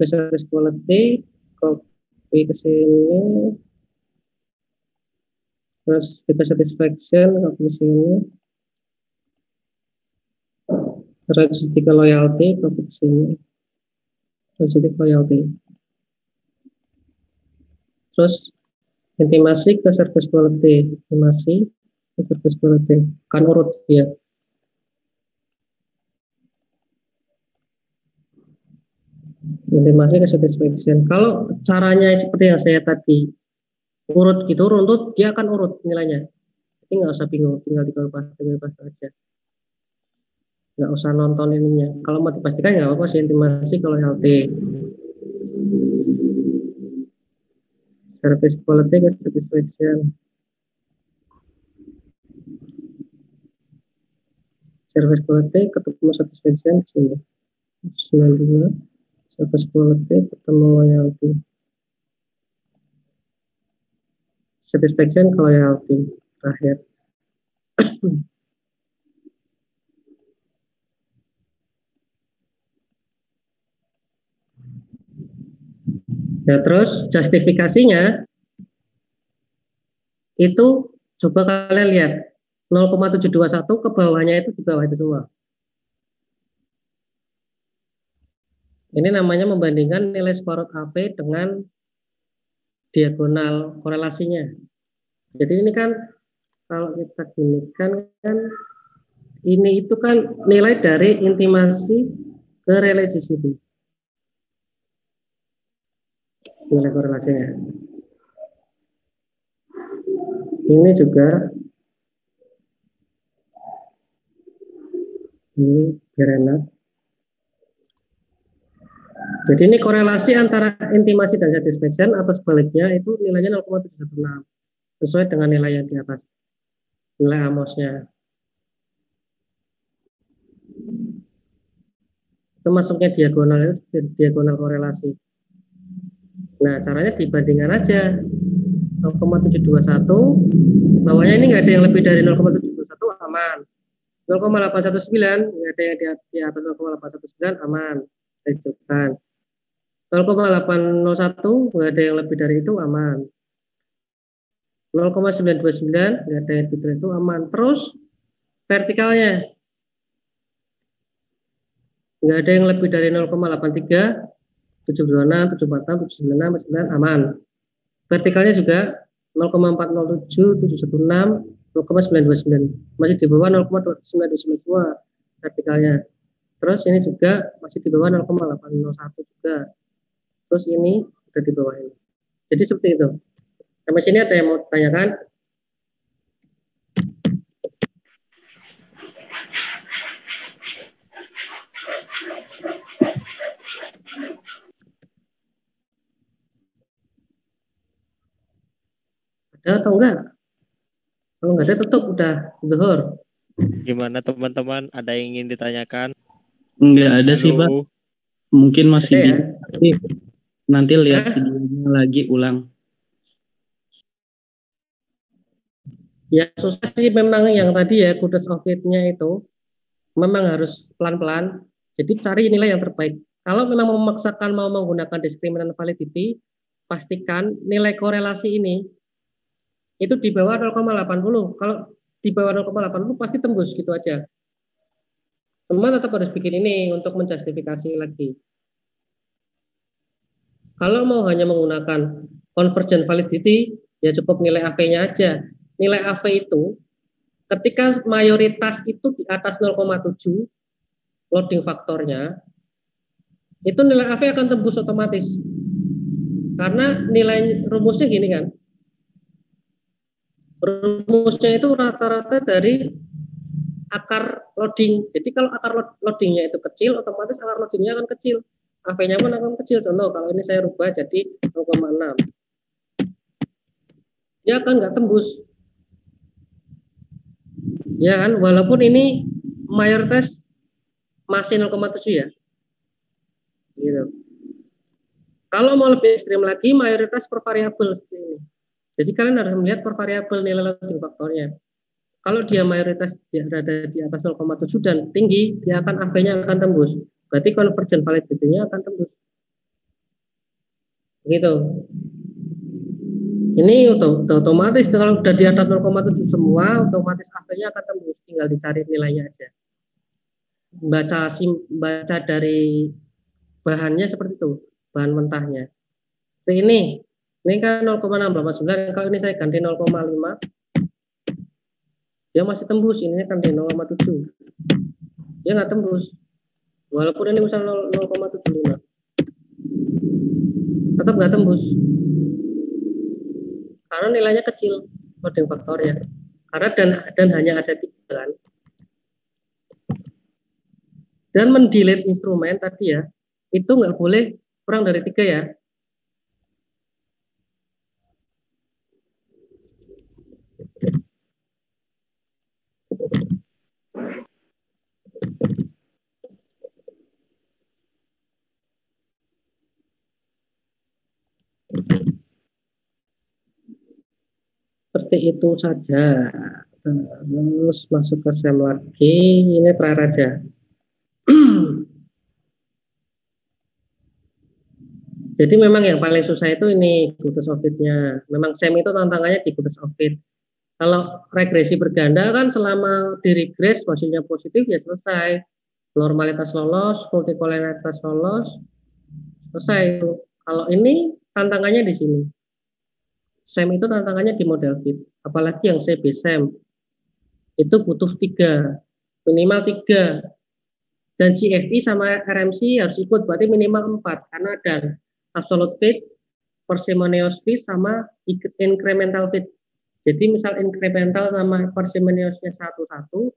Service quality copy ke sini terus kita satisfaction copy ke sini. Ke loyalty copy ke sini. Ke loyalty. Terus intimasi ke service quality. Intimasi ke service quality. Kan urut ya intimasi ke satisfaction. Kalau caranya seperti yang saya tadi urut gitu runtut dia akan urut nilainya. Jadi nggak usah bingung tinggal di pas pas aja. Nggak usah nonton ininya. Kalau mau dipastikan nggak apa-apa sih intimasi kalau healthy. Service quality ke satisfaction. Service quality ketemu satisfaction sini. 92 service quality ketemu loyalty satisfaction ke loyalty terakhir. Ya, terus justifikasinya itu coba kalian lihat. 0,721 ke bawahnya itu di bawah itu semua. Ini namanya membandingkan nilai skor AV dengan diagonal korelasinya. Jadi ini kan kalau kita gini kan ini itu kan nilai dari intimasi ke religiosity. Nilai korelasinya. Ini juga ini biar. Jadi ini korelasi antara intimasi dan satisfaction atau sebaliknya itu nilainya 0,716 sesuai dengan nilai yang di atas nilai amosnya. Itu masuknya diagonal diagonal korelasi. Nah caranya dibandingkan aja 0,721 bawahnya ini nggak ada yang lebih dari 0,721 aman 0,819 nggak ada yang di atas 0,819 aman Tejukan. 0,801 nggak ada yang lebih dari itu aman. 0,929 nggak ada yang lebih dari itu aman. Terus vertikalnya nggak ada yang lebih dari 0,83 726, 746, 796, 796 aman. Vertikalnya juga 0,407, 716, 0,929 masih di bawah 0,922 vertikalnya. Terus ini juga masih di bawah 0,801 juga. Terus ini sudah di bawah ini. Jadi seperti itu. Sampai sini ada yang mau tanyakan? Ada atau enggak? Kalau enggak ada tutup udah zuhur. Gimana teman-teman? Ada yang ingin ditanyakan? Enggak ada Halo. sih, Pak. Mungkin masih ya? Tapi nanti lihat videonya lagi ulang. Ya susah sih memang yang tadi ya kudus of nya itu memang harus pelan-pelan. Jadi cari nilai yang terbaik. Kalau memang memaksakan mau menggunakan diskriminan validity, pastikan nilai korelasi ini itu di bawah 0,80. Kalau di bawah 0,80 pasti tembus gitu aja. Teman tetap harus bikin ini untuk menjustifikasi lagi. Kalau mau hanya menggunakan convergent validity, ya cukup nilai AV-nya aja. Nilai AV itu ketika mayoritas itu di atas 0,7 loading faktornya, itu nilai AV akan tembus otomatis. Karena nilai rumusnya gini kan. Rumusnya itu rata-rata dari akar loading. Jadi kalau akar loadingnya itu kecil, otomatis akar loadingnya akan kecil. AV-nya pun akan kecil. Contoh, kalau ini saya rubah jadi 0,6. Ya akan nggak tembus. Ya kan, walaupun ini mayoritas masih 0,7 ya. Gitu. Kalau mau lebih ekstrim lagi, mayoritas per variabel seperti ini. Jadi kalian harus melihat per variabel nilai loading faktornya. Kalau dia mayoritas berada di atas 0,7 dan tinggi, dia akan AV-nya akan tembus. Berarti convergent validity-nya akan tembus. Gitu. Ini otomatis kalau sudah di atas 0,7 semua, otomatis AV-nya akan tembus. Tinggal dicari nilainya aja. Baca sim, baca dari bahannya seperti itu, bahan mentahnya. Ini, ini kan 0,689, kalau ini saya ganti 0,5, dia masih tembus ini kan di 0,7 dia nggak tembus. Walaupun ini misal 0,75 tetap nggak tembus. Karena nilainya kecil loading faktornya karena dan dan hanya ada tiga kan. Dan mendelete instrumen tadi ya itu nggak boleh kurang dari tiga ya Seperti itu saja. Terus masuk ke SEM lagi. Ini praraja. Jadi memang yang paling susah itu ini Gutus Ofit-nya. Memang SEM itu tantangannya di Gutus Ofit. Kalau regresi berganda kan selama di regres hasilnya positif ya selesai. Normalitas lolos, multikolonialitas lolos, selesai kalau ini tantangannya di sini SEM itu tantangannya di model fit. Apalagi yang CB SEM. Itu butuh tiga minimal tiga. Dan CFI sama RMC harus ikut berarti minimal empat. Karena ada absolute fit parsimonious fit sama incremental fit. Jadi misal incremental sama parsimoniousnya satu-satu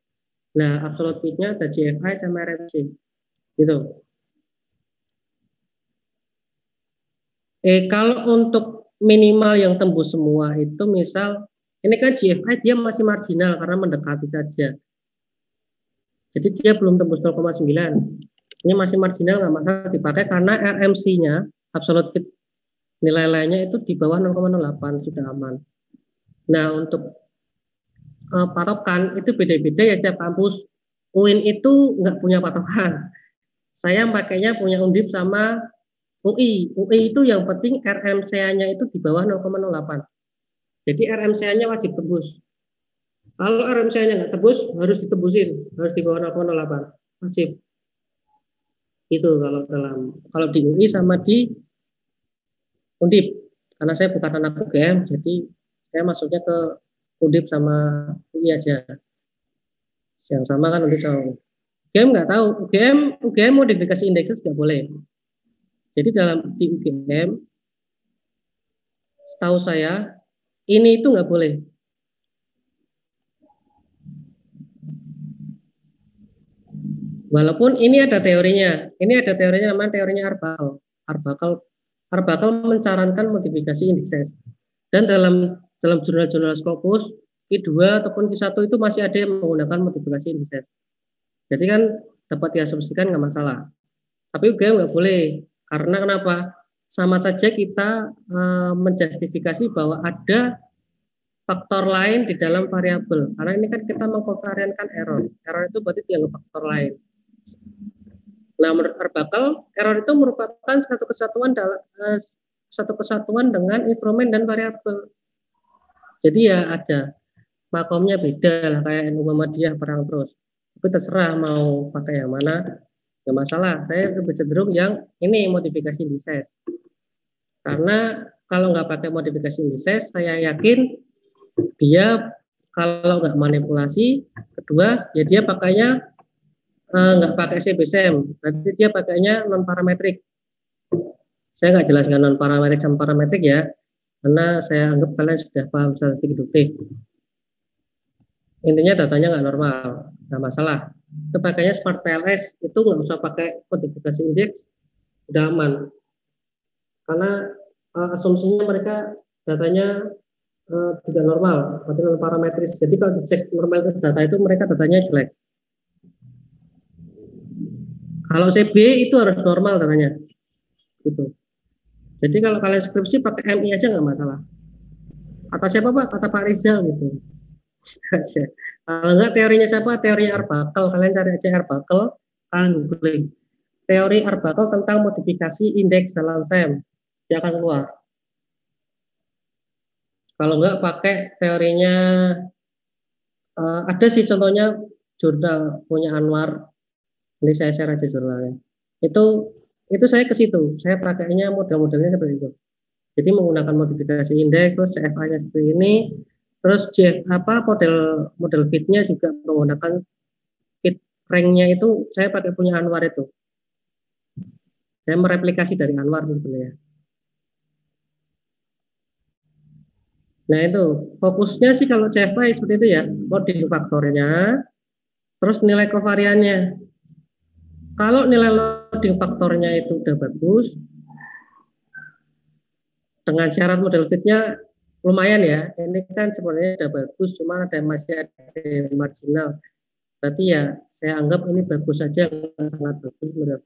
nah absolute fitnya ada CFI sama RMC gitu. Eh kalau untuk minimal yang tembus semua itu misal ini kan GFI dia masih marginal karena mendekati saja. Jadi dia belum tembus 0,9. Ini masih marginal nggak masalah dipakai karena RMC-nya absolute fit nilai lainnya itu di bawah 0,08 sudah aman. Nah untuk uh, patokan itu beda-beda ya setiap kampus. UIN itu nggak punya patokan. Saya pakainya punya Undip sama UI. UI itu yang penting RMCA-nya itu di bawah 0,08. Jadi RMCA-nya wajib tebus. Kalau RMCA-nya nggak tebus, harus ditebusin, harus di bawah 0,08. Wajib. Itu kalau dalam kalau di UI sama di Undip. Karena saya bukan anak UGM, jadi saya masuknya ke Undip sama UI aja. Yang sama kan Undip sama UGM nggak tahu. UGM UGM modifikasi indeks nggak boleh. Jadi dalam di UGM, setahu saya ini itu nggak boleh. Walaupun ini ada teorinya, ini ada teorinya namanya teorinya Arbakal. Arbakal Arbakal mencarankan modifikasi indeks. Dan dalam dalam jurnal-jurnal Scopus Q2 ataupun Q1 itu masih ada yang menggunakan modifikasi indeks. Jadi kan dapat diasumsikan nggak masalah. Tapi UGM nggak boleh. Karena kenapa? Sama saja kita e, menjustifikasi bahwa ada faktor lain di dalam variabel. Karena ini kan kita mengkovariankan error. Error itu berarti dianggap faktor lain. Nah, menurut Arbuckle, error itu merupakan satu kesatuan dalam e, satu kesatuan dengan instrumen dan variabel. Jadi ya ada makomnya beda lah kayak NU Muhammadiyah perang terus. Tapi terserah mau pakai yang mana Gak masalah, saya lebih cenderung yang ini modifikasi indices. Karena kalau nggak pakai modifikasi indices, saya yakin dia kalau nggak manipulasi, kedua ya dia pakainya eh, nggak pakai CBSM, berarti dia pakainya non parametrik. Saya nggak jelaskan non parametrik sama parametrik ya, karena saya anggap kalian sudah paham statistik induktif. Intinya datanya nggak normal, nggak masalah itu pakainya smart PLS itu nggak usah pakai kodifikasi indeks udah aman. Karena uh, asumsinya mereka datanya uh, tidak normal berarti non parametris. Jadi kalau dicek normalitas data itu mereka datanya jelek. Kalau CB itu harus normal datanya gitu. Jadi kalau kalian skripsi pakai MI aja nggak masalah. Kata siapa pak? Kata Pak Rizal gitu Kalau enggak teorinya siapa? Teori Arbuckle. Kalian cari aja Arbuckle, kalian googling. Teori Arbuckle tentang modifikasi indeks dalam SEM. Dia akan keluar. Kalau enggak pakai teorinya uh, ada sih contohnya jurnal punya Anwar. Ini saya share aja jurnalnya. Itu itu saya ke situ. Saya pakainya model-modelnya seperti itu. Jadi menggunakan modifikasi indeks terus CFA-nya seperti ini, Terus JF apa model model fitnya juga menggunakan fit ranknya itu saya pakai punya Anwar itu. Saya mereplikasi dari Anwar sebenarnya. Nah itu fokusnya sih kalau CFI seperti itu ya, loading faktornya, terus nilai kovariannya. Kalau nilai loading faktornya itu udah bagus, dengan syarat model fitnya lumayan ya. Ini kan sebenarnya sudah bagus, cuma ada masih ada marginal. Berarti ya saya anggap ini bagus saja, sangat bagus menurut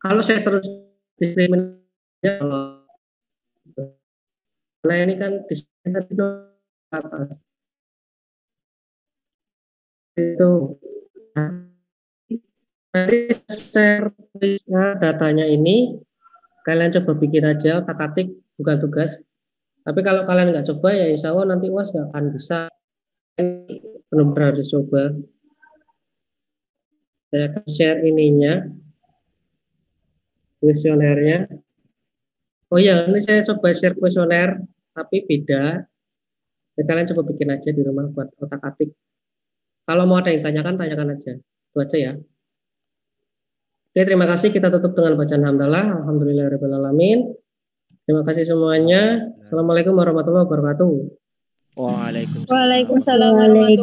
Kalau saya terus diskriminasi, nah ini kan diskriminasi atas itu nanti share datanya ini kalian coba bikin aja kakatik bukan tugas tapi kalau kalian nggak coba ya insya Allah nanti uas nggak akan bisa benar-benar harus coba Saya akan share ininya. Kuesionernya. Oh iya, ini saya coba share kuesioner, tapi beda. Ya, kalian coba bikin aja di rumah buat otak atik. Kalau mau ada yang tanyakan, tanyakan aja. Itu aja ya. Oke, terima kasih. Kita tutup dengan bacaan hamdalah. Alhamdulillahirrahmanirrahim. Terima kasih semuanya. Assalamualaikum warahmatullahi wabarakatuh. Waalaikumsalam. Waalaikumsalam warahmatullahi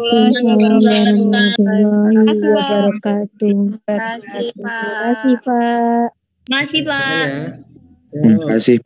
Pak. wabarakatuh. Terima kasih, Pak. Terima kasih, Pak. Makasih, Pak. Ya. Ya, Terima kasih